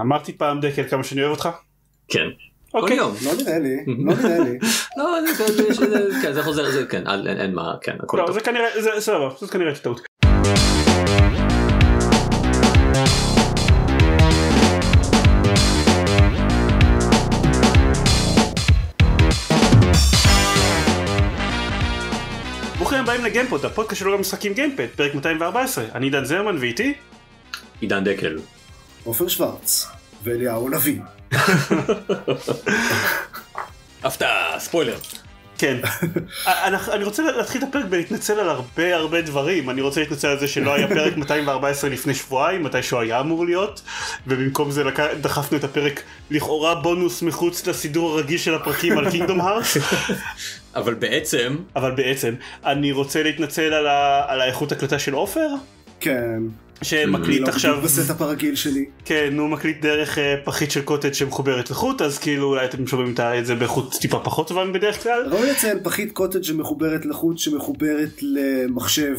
אמרתי פעם דקל כמה שאני אוהב אותך? כן. אוקיי. יום. לא נראה לי, לא נראה לי. לא, זה כן, זה חוזר, זה כן, אין- מה, כן, הכל לא, טוב. זה כנראה, זה סבבה, זאת כנראה טעות. ברוכים הבאים לגיימפוד, הפודקאסט שלו במשחקים גיימפד, פרק 214, אני דן זרמן ואיתי עידן דקל. עופר שוורץ ואליהו נביא. הפתעה, ספוילר. כן. אני רוצה להתחיל את הפרק בלהתנצל על הרבה הרבה דברים. אני רוצה להתנצל על זה שלא היה פרק 214 לפני שבועיים, מתי שהוא היה אמור להיות, ובמקום זה לק... דחפנו את הפרק לכאורה בונוס מחוץ לסידור הרגיל של הפרקים על קינגדום הארץ, אבל בעצם, אבל בעצם אני רוצה להתנצל על, ה... על האיכות הקלטה של עופר, כן. שמקליט לא עכשיו, ב setup הרגיל שלי. כן, הוא מקליט דרך אה, פחית של קוטג' שמחוברת לחוט, אז כאילו אולי אתם שומעים את זה באיכות טיפה פחות טובה מבדרך כלל. ראוי לציין פחית קוטג' שמחוברת לחוט שמחוברת למחשב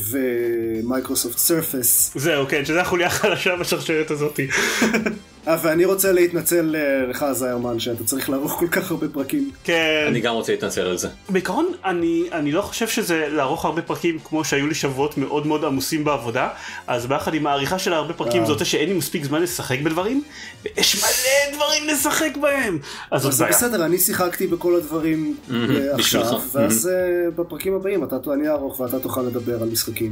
Microsoft Surface. זהו, כן, שזה החוליה החלשה בשרשרת הזאתי. אה, ואני רוצה להתנצל אה, לך זיירמן שאתה צריך לערוך כל כך הרבה פרקים. כן. אני גם רוצה להתנצל על זה. בעיקרון אני אני לא חושב שזה לערוך הרבה פרקים כמו שהיו לי שבועות מאוד מאוד עמוסים בעבודה אז ביחד עם העריכה של הרבה פרקים אה. זה יוצא שאין לי מספיק זמן לשחק בדברים ויש מלא דברים לשחק בהם אז זאת זה בעיה. בסדר, אני שיחקתי בכל הדברים אה. עכשיו, ואז בפרקים הבאים אתה אני אערוך ואתה תוכל לדבר על משחקים.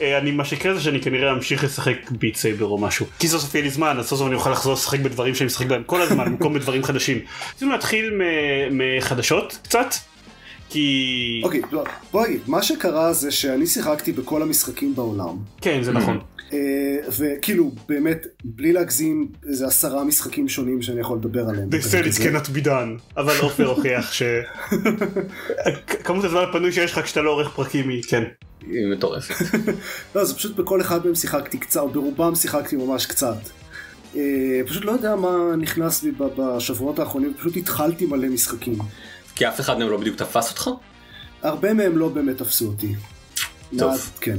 אני מה שיקרה זה שאני כנראה אמשיך לשחק ביט סייבר או משהו כי סוף סוף יהיה לי זמן אז סוף סוף אני אוכל לחזור לשחק בדברים שאני משחק בהם כל הזמן במקום בדברים חדשים. רצינו להתחיל מ- מחדשות קצת כי אוקיי, לא, בוא נגיד, מה שקרה זה שאני שיחקתי בכל המשחקים בעולם. כן זה נכון. אה, וכאילו באמת בלי להגזים איזה עשרה משחקים שונים שאני יכול לדבר עליהם. They said it הזה. cannot be done, אבל עופר הוכיח ש... כמות הזמן הפנוי שיש לך כשאתה לא עורך פרקים היא, כן. היא מטורפת. לא, זה פשוט בכל אחד מהם שיחקתי קצת, או ברובם שיחקתי ממש קצת. אה, פשוט לא יודע מה נכנס לי ב- בשבועות האחרונים, פשוט התחלתי מלא משחקים. כי אף אחד מהם לא בדיוק תפס אותך? הרבה מהם לא באמת תפסו אותי. טוב. מעט, כן.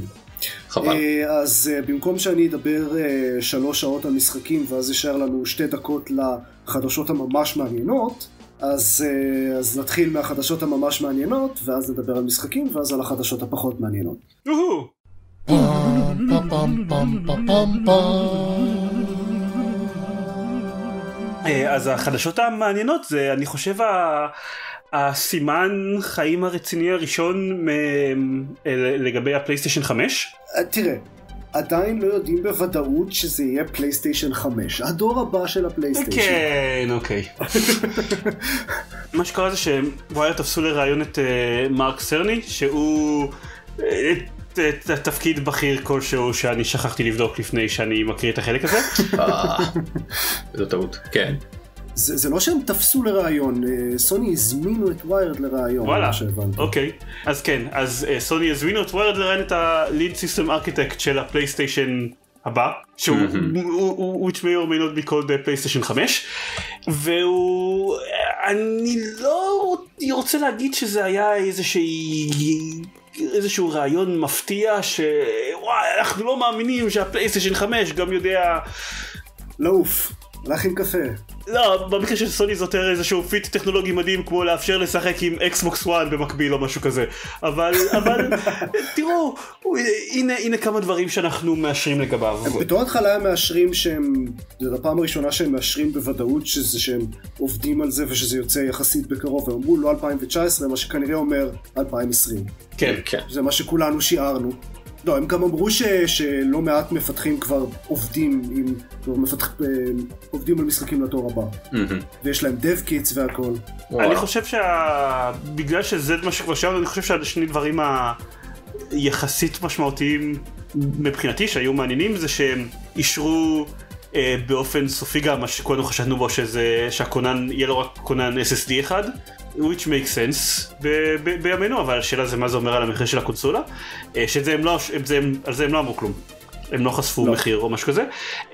חבל. אה, אז אה, במקום שאני אדבר אה, שלוש שעות על משחקים ואז יישאר לנו שתי דקות לחדשות הממש מעניינות, אז, אה, אז נתחיל מהחדשות הממש מעניינות, ואז נדבר על משחקים, ואז על החדשות הפחות מעניינות. אוהו. אה, אז החדשות המעניינות זה אני חושב הסימן חיים הרציני הראשון אה, לגבי הפלייסטיישן 5. אה, תראה, עדיין לא יודעים בוודאות שזה יהיה פלייסטיישן 5, הדור הבא של הפלייסטיישן. כן אוקיי. מה שקרה זה שווייר תפסו לראיון את אה, מרק סרני שהוא התפקיד בכיר כלשהו שאני שכחתי לבדוק לפני שאני מקריא את החלק הזה. אה, זו טעות. כן. זה, זה לא שהם תפסו לראיון, אה, סוני הזמינו את Wired לראיון, וואלה. אוקיי. אז כן, אז אה, סוני הזמינו את Wired לראיין את ה-lead system architect של הפלייסטיישן הבא, שהוא מהמם. הוא- הוא- which may or may not be called the PlayStation 5, והוא, אני לא רוצה להגיד שזה היה איזושהי... איזשהו רעיון מפתיע שוואו אנחנו לא מאמינים שהפלייסטיישן 5 גם יודע לעוף, הלך עם קפה. לא, במקרה של סוני זה יותר איזשהו feat טכנולוגי מדהים כמו לאפשר לשחק עם אקסבוקס 1 במקביל או משהו כזה. אבל, אבל, תראו, הנה, הנה כמה דברים שאנחנו מאשרים לגביו. בתור התחלה הם מאשרים שהם, זו הפעם הראשונה שהם מאשרים בוודאות שזה שהם עובדים על זה ושזה יוצא יחסית בקרוב, הם אמרו לא 2019, מה שכנראה אומר 2020. כן. כן. זה מה שכולנו שיערנו. לא, הם גם אמרו ש, שלא מעט מפתחים כבר עובדים עם, כבר מפתח, אה, עובדים על משחקים לדור הבא. מהמם. ויש להם dev kits והכל. אני וואו. חושב שבגלל שזה מה שכבר שאלנו, אני חושב שהשני דברים היחסית משמעותיים מבחינתי שהיו מעניינים זה שהם אישרו באופן סופי גם מה שכולנו חשבנו בו שזה שהכונן יהיה לו רק כונן SSD אחד. which makes sense ב- ב- בימינו אבל השאלה זה מה זה אומר על המחיר של הקונסולה אה, שזה הם לא, זה הם, על זה הם לא אמרו כלום. הם לא חשפו לא. מחיר או משהו כזה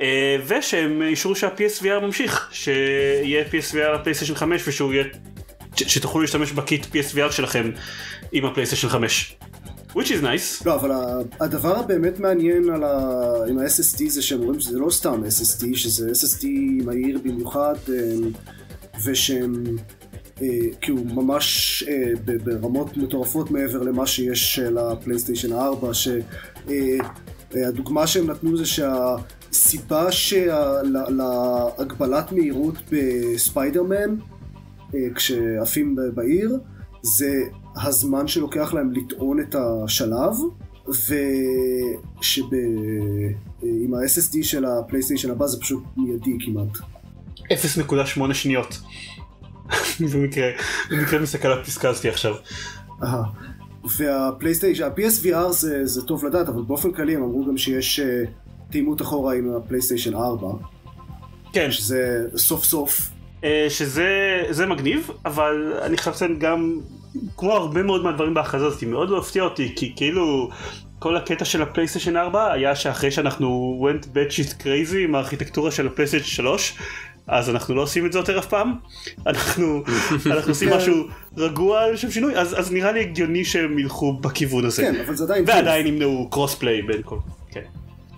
אה, ושהם אישרו שה-PSVR ממשיך שיהיה PSVR לפלייסטיישן 5 ושהוא יהיה ש- שתוכלו להשתמש בקיט PSVR שלכם עם הפלייסטיישן 5. Which is nice. לא, אבל הדבר הבאמת מעניין על ה... עם ה-SSD זה שהם אומרים שזה לא סתם SSD, שזה SSD מהיר במיוחד, אה, ושהם אה, כאילו ממש אה, ברמות מטורפות מעבר למה שיש אה, לפלייסטיישן 4, שהדוגמה שהם נתנו זה שהסיבה להגבלת מהירות בספיידרמן, כשעפים בעיר, זה הזמן שלוקח להם לטעון את השלב, ושעם ה-SSD של הפלייסטיישן הבא זה פשוט מיידי כמעט. 0.8 שניות. במקרה, במקרה מסתכל על הפסקה הזאתי עכשיו. והפלייסטיישן, ה-PSVR זה, זה טוב לדעת, אבל באופן כללי הם אמרו גם שיש אה, תאימות אחורה עם הפלייסטיישן 4, כן, שזה סוף סוף. אה, שזה זה מגניב, אבל אני לציין גם, כמו הרבה מאוד מהדברים בהכרזה הזאת, מאוד לא הפתיע אותי, כי כאילו כל הקטע של הפלייסטיישן 4 היה שאחרי שאנחנו went batshit crazy עם הארכיטקטורה של הפלייסטיישן 3, אז אנחנו לא עושים את זה יותר אף פעם, אנחנו, אנחנו עושים משהו רגוע לשם שינוי, אז, אז נראה לי הגיוני שהם ילכו בכיוון הזה. כן, אבל זה עדיין. ועדיין ימנעו קרוס פליי בין כל... כן.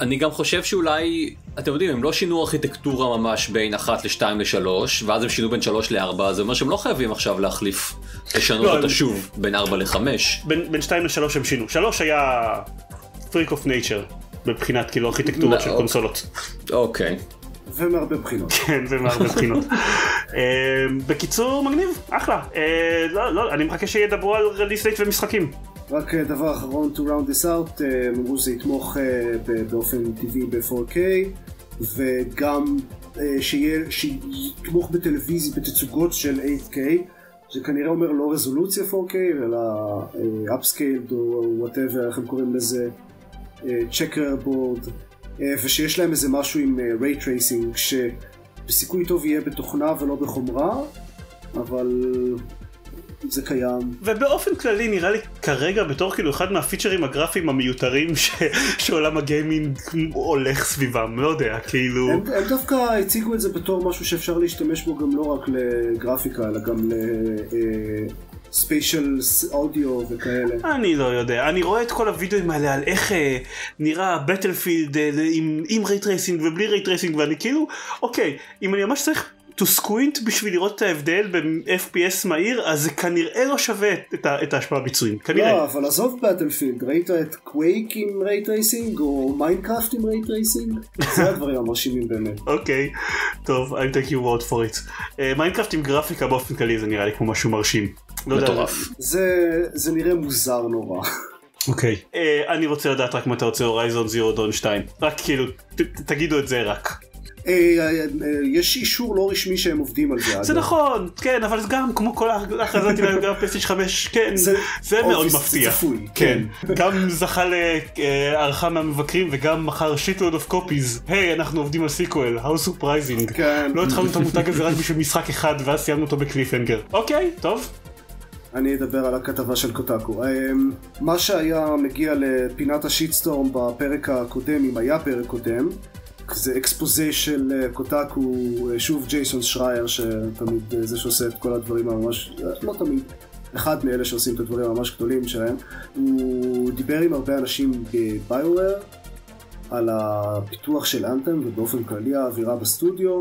אני גם חושב שאולי, אתם יודעים, הם לא שינו ארכיטקטורה ממש בין 1 ל-2 ל-3, ואז הם שינו בין 3 ל-4, זה אומר שהם לא חייבים עכשיו להחליף, לשנות לא, אותה הם- שוב בין 4 ל-5. בין, בין 2 ל-3 הם שינו. 3 היה freak of nature מבחינת כאילו ארכיטקטורות לא, של אוקיי. קונסולות. אוקיי. ומהרבה בחינות. כן, זה מהרבה בחינות. אה, בקיצור, מגניב, אחלה. אה, לא, לא, אני מחכה שידברו על רליס דייט ומשחקים. רק אה, דבר אחרון to round this out, אה, הם אמרו שזה יתמוך אה, באופן טבעי ב-4K וגם אה, שיהיה, שיתמוך בטלוויזיה, בתצוגות של 8K זה כנראה אומר לא רזולוציה 4K אלא אה, upscaled או whatever, איך הם קוראים לזה, צ'קר בורד ושיש להם איזה משהו עם אה, ray tracing שבסיכוי טוב יהיה בתוכנה ולא בחומרה אבל זה קיים. ובאופן כללי נראה לי כרגע בתור כאילו אחד מהפיצ'רים הגרפיים המיותרים ש... שעולם הגיימינג הולך סביבם, לא יודע, כאילו... הם, הם דווקא הציגו את זה בתור משהו שאפשר להשתמש בו גם לא רק לגרפיקה, אלא גם ל spatial audio וכאלה. אני לא יודע, אני רואה את כל הוידאוים האלה על איך אה, נראה בטלפילד אה, עם, עם ray tracing ובלי ray tracing ואני כאילו, אוקיי, אם אני ממש צריך to squint בשביל לראות את ההבדל בין FPS מהיר, אז זה כנראה לא שווה את, ה, את ההשפעה הביצועים, כנראה. לא, אבל עזוב בטלפילד, ראית את קווייק עם ray tracing או מיינקראפט עם ray tracing? זה הדברים המרשימים באמת. אוקיי, טוב, I'll take your word for it. אה, מיינקראפט עם גרפיקה באופן כללי זה נראה לי כמו משהו מרשים. לא יודע. מטורף. זה, זה נראה מוזר נורא. אוקיי. אה, אני רוצה לדעת רק מתי יוצא הורייזון זירו דון 2. רק כאילו, ת- תגידו את זה רק. אה, אה, אה, יש אישור לא רשמי שהם עובדים על זה. זה. נכון, כן, אבל זה גם כמו כל ההכרזת גם פסטיש 5, כן, זה- מאוד מפתיע. כן. כן. גם זכה להערכה מהמבקרים וגם מכר shitload of copies. היי, אנחנו עובדים על sequel, how surprising. כן. לא התחלנו את המותג הזה רק בשביל משחק אחד ואז סיימנו אותו ב cliffhanger. אוקיי, טוב. אני אדבר על הכתבה של קוטקו. מה שהיה מגיע לפינת השיטסטורם בפרק הקודם, אם היה פרק קודם, זה אקספוזה של אה, קוטקו, אה, שוב ג'ייסון שרייר, שתמיד אה, זה שעושה את כל הדברים הממש, לא תמיד, אחד מאלה שעושים את הדברים הממש גדולים שלהם. הוא דיבר עם הרבה אנשים בביואר על הפיתוח של אנתם ובאופן כללי האווירה בסטודיו.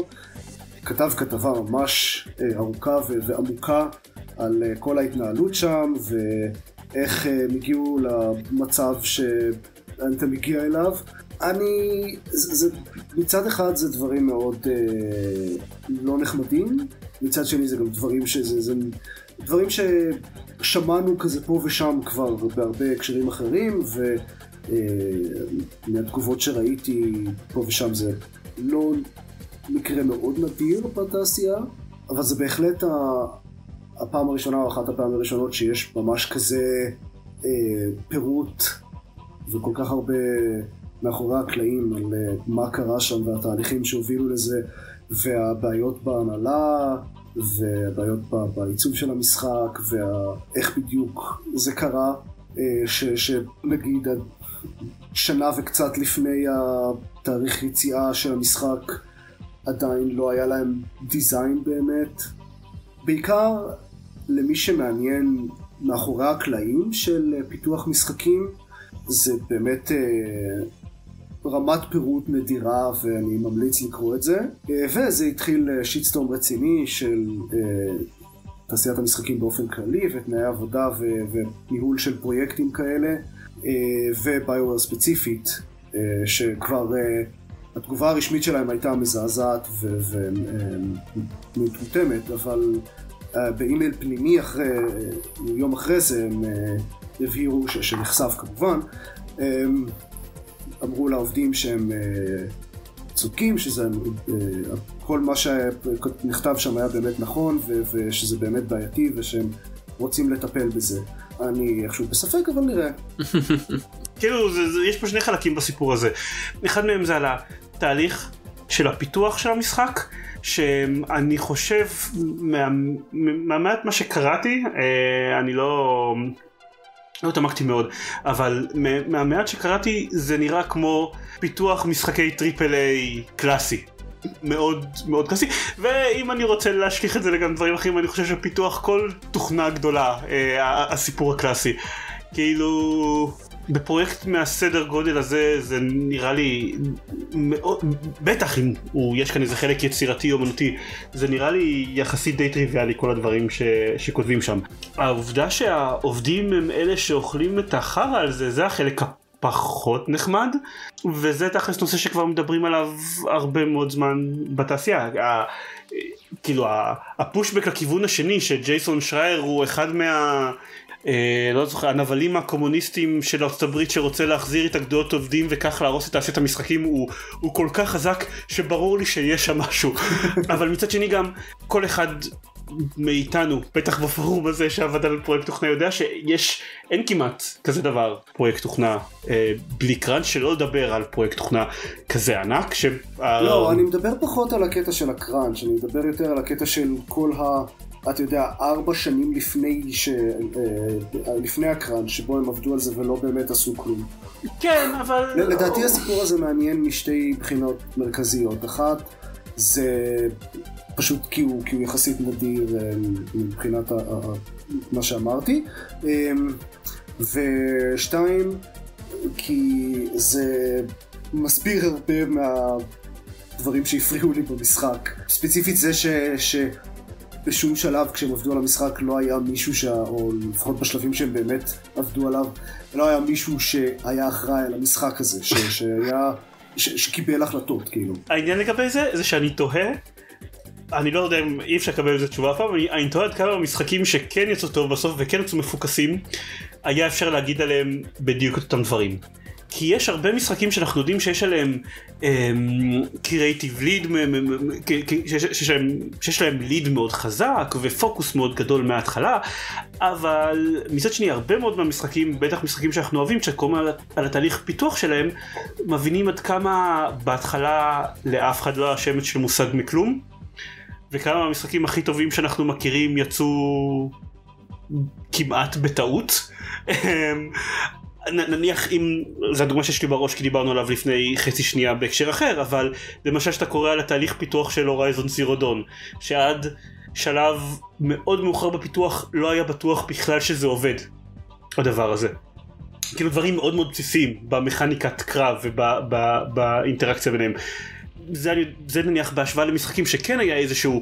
כתב כתבה ממש ארוכה ועמוקה על כל ההתנהלות שם ואיך הם הגיעו למצב שאנתם הגיע אליו. אני, זה, זה, מצד אחד זה דברים מאוד אה, לא נחמדים, מצד שני זה גם דברים שזה, זה דברים ששמענו כזה פה ושם כבר בהרבה הקשרים אחרים, ומהתגובות שראיתי פה ושם זה לא מקרה מאוד נדיר בתעשייה, אבל זה בהחלט ה... הפעם הראשונה או אחת הפעמים הראשונות שיש ממש כזה אה, פירוט וכל כך הרבה מאחורי הקלעים על אה, מה קרה שם והתהליכים שהובילו לזה והבעיות בהנהלה והבעיות בעיצוב של המשחק ואיך בדיוק זה קרה אה, ש, שנגיד שנה וקצת לפני התאריך יציאה של המשחק עדיין לא היה להם דיזיין באמת בעיקר למי שמעניין מאחורי הקלעים של פיתוח משחקים. זה באמת אה, רמת פירוט נדירה ואני ממליץ לקרוא את זה. אה, וזה התחיל אה, שיטסטורם רציני של אה, תעשיית המשחקים באופן כללי ותנאי עבודה ו- וניהול של פרויקטים כאלה אה, וביואר ספציפית אה, שכבר אה, התגובה הרשמית שלהם הייתה מזעזעת ומטומטמת אבל אה, באימייל פנימי אחרי, אה, יום אחרי זה הם אה, הבהירו, שנחשף כמובן, אה, אמרו לעובדים שהם אה, צודקים, שזה, אה, כל מה שנכתב שם היה באמת נכון ושזה באמת בעייתי ושהם רוצים לטפל בזה. אני איכשהו בספק, אבל נראה. כאילו, יש פה שני חלקים בסיפור הזה. אחד מהם זה על התהליך של הפיתוח של המשחק, שאני חושב, מה- מהמעט מה שקראתי, אה, אני לא... לא התעמקתי מאוד, אבל מה- מהמעט שקראתי זה נראה כמו פיתוח משחקי triple A קלאסי. מאוד מאוד קלאסי, ואם אני רוצה להשליך את זה לגם דברים אחרים, אני חושב שפיתוח כל תוכנה גדולה, אה, הסיפור הקלאסי. כאילו, בפרויקט מהסדר גודל הזה, זה נראה לי מאוד, בטח אם הוא, יש כאן איזה חלק יצירתי אומנותי, זה נראה לי יחסית די טריוויאלי כל הדברים ש, שכותבים שם. העובדה שהעובדים הם אלה שאוכלים את החרא על זה, זה החלק הפחות נחמד, וזה תכלס נושא שכבר מדברים עליו הרבה מאוד זמן בתעשייה. כאילו הפושבק לכיוון השני שג'ייסון שרייר הוא אחד מה... אה, לא זוכר, הנבלים הקומוניסטים של ארצות הברית שרוצה להחזיר התאגדויות עובדים וכך להרוס את תעשיית המשחקים הוא, הוא כל כך חזק שברור לי שיש שם משהו. אבל מצד שני גם כל אחד מאיתנו, בטח בפורום הזה שעבד על פרויקט תוכנה יודע שיש, אין כמעט כזה דבר פרויקט תוכנה אה, בלי קראנץ' שלא לדבר על פרויקט תוכנה כזה ענק. ש... לא, אני מדבר פחות על הקטע של הקראנץ', אני מדבר יותר על הקטע של כל ה... אתה יודע, ארבע שנים לפני, ש... אה, לפני הקראנץ', שבו הם עבדו על זה ולא באמת עשו כלום. כן, אבל... לדעתי הסיפור הזה מעניין משתי בחינות מרכזיות. אחת, זה פשוט כי הוא, כי הוא יחסית נדיר אה, מבחינת ה, ה, מה שאמרתי. אה, ושתיים, כי זה מסביר הרבה מהדברים שהפריעו לי במשחק. ספציפית זה ש... ש... בשום שלב כשהם עבדו על המשחק לא היה מישהו, שה... או לפחות בשלבים שהם באמת עבדו עליו, לא היה מישהו שהיה אחראי על המשחק הזה, ש... שהיה. שקיבל החלטות, כאילו. העניין לגבי זה, זה שאני תוהה, אני לא יודע אם אי אפשר לקבל לזה תשובה אף פעם, אני, אני תוהה עד כמה משחקים שכן יצאו טוב בסוף וכן יצאו מפוקסים, היה אפשר להגיד עליהם בדיוק את אותם דברים. כי יש הרבה משחקים שאנחנו יודעים שיש עליהם קריאיטיב ליד, שיש להם ליד מאוד חזק ופוקוס מאוד גדול מההתחלה, אבל מצד שני הרבה מאוד מהמשחקים, בטח משחקים שאנחנו אוהבים, כשקוראים על, על התהליך פיתוח שלהם, מבינים עד כמה בהתחלה לאף אחד לא היה שמץ של מושג מכלום, וכמה מהמשחקים הכי טובים שאנחנו מכירים יצאו כמעט בטעות. נ- נניח אם, זו הדוגמה שיש לי בראש כי דיברנו עליו לפני חצי שנייה בהקשר אחר, אבל למשל שאתה קורא על התהליך פיתוח של הורייזון זירו דון, שעד שלב מאוד מאוחר בפיתוח לא היה בטוח בכלל שזה עובד, הדבר הזה. כאילו דברים מאוד מאוד בסיסיים במכניקת קרב ובאינטראקציה ביניהם. זה, זה נניח בהשוואה למשחקים שכן היה איזשהו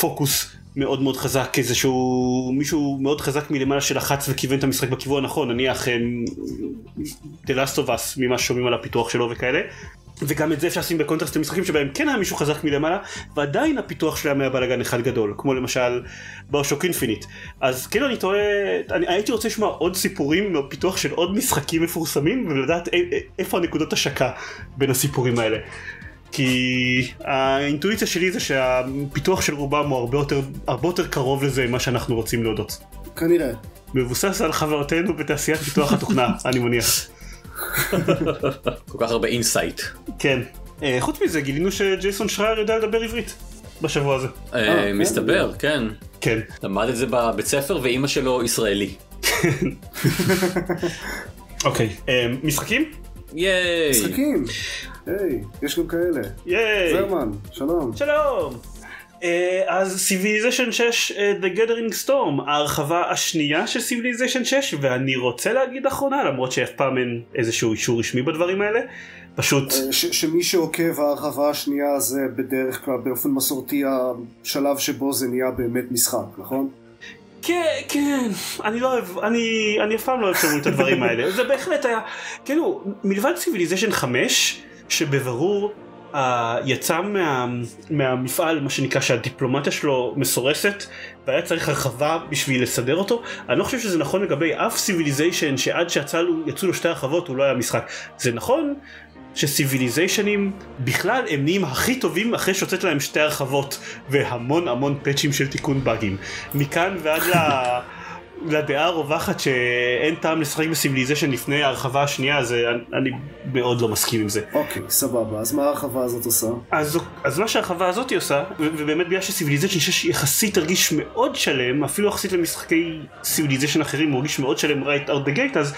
פוקוס מאוד מאוד חזק, איזשהו מישהו מאוד חזק מלמעלה שלחץ וכיוון את המשחק בכיוון הנכון, נניח אמ, The Last of Us ממה ששומעים על הפיתוח שלו וכאלה. וגם את זה אפשר לשים בקונטרסט למשחקים שבהם כן היה מישהו חזק מלמעלה ועדיין הפיתוח שלהם היה בלאגן אחד גדול כמו למשל ביושוק אינפיניט אז כאילו אני טועה אני הייתי רוצה לשמוע עוד סיפורים מהפיתוח של עוד משחקים מפורסמים ולדעת איפה הנקודות השקה בין הסיפורים האלה כי האינטואיציה שלי זה שהפיתוח של רובם הוא הרבה יותר, הרבה יותר קרוב לזה ממה שאנחנו רוצים להודות. כנראה. מבוסס על היכרותנו בתעשיית פיתוח התוכנה, אני מניח. כל כך הרבה insight. כן. אה, חוץ מזה גילינו שג'ייסון שרייר יודע לדבר עברית בשבוע הזה. אה, כן? מסתבר, כן. כן. למד את זה בבית ספר ואימא שלו ישראלי. אוקיי. אה, משחקים? ייי. משחקים. היי, יש גם כאלה. ייי. זרמן, שלום. שלום. אה, אז Civilization 6 אה, The Gathering Storm ההרחבה השנייה של Civilization 6 ואני רוצה להגיד אחרונה למרות שאף פעם אין איזשהו אישור רשמי בדברים האלה פשוט אה, שמי שעוקב ההרחבה השנייה זה בדרך כלל באופן מסורתי השלב שבו זה נהיה באמת משחק, נכון? כן, כן, אני לא אוהב, אני, אני אף פעם לא אוהב שאומרים את הדברים האלה, זה בהחלט היה, כאילו, מלבד סיביליזיישן 5, שבבירור uh, יצא מה, מהמפעל, מה שנקרא שהדיפלומטיה שלו מסורסת, והיה צריך הרחבה בשביל לסדר אותו, אני לא חושב שזה נכון לגבי אף סיביליזיישן שעד שיצאו לו שתי הרחבות הוא לא היה משחק. זה נכון שסיביליזיישנים בכלל הם נהיים הכי טובים אחרי שהוצאת להם שתי הרחבות והמון המון פאצ'ים של תיקון באגים. מכאן ועד ל... לדעה הרווחת שאין טעם לשחק בסיביליזיישן לפני ההרחבה השנייה, זה, אני, אני מאוד לא מסכים עם זה. אוקיי, סבבה, אז מה ההרחבה הזאת עושה? אז, אז מה שההרחבה הזאת עושה, ו- ובאמת בגלל שסיביליזיישן 6 יחסית הרגיש מאוד שלם, אפילו יחסית למשחקי סיביליזיישן אחרים הוא מרגיש מאוד שלם right out the gate, אז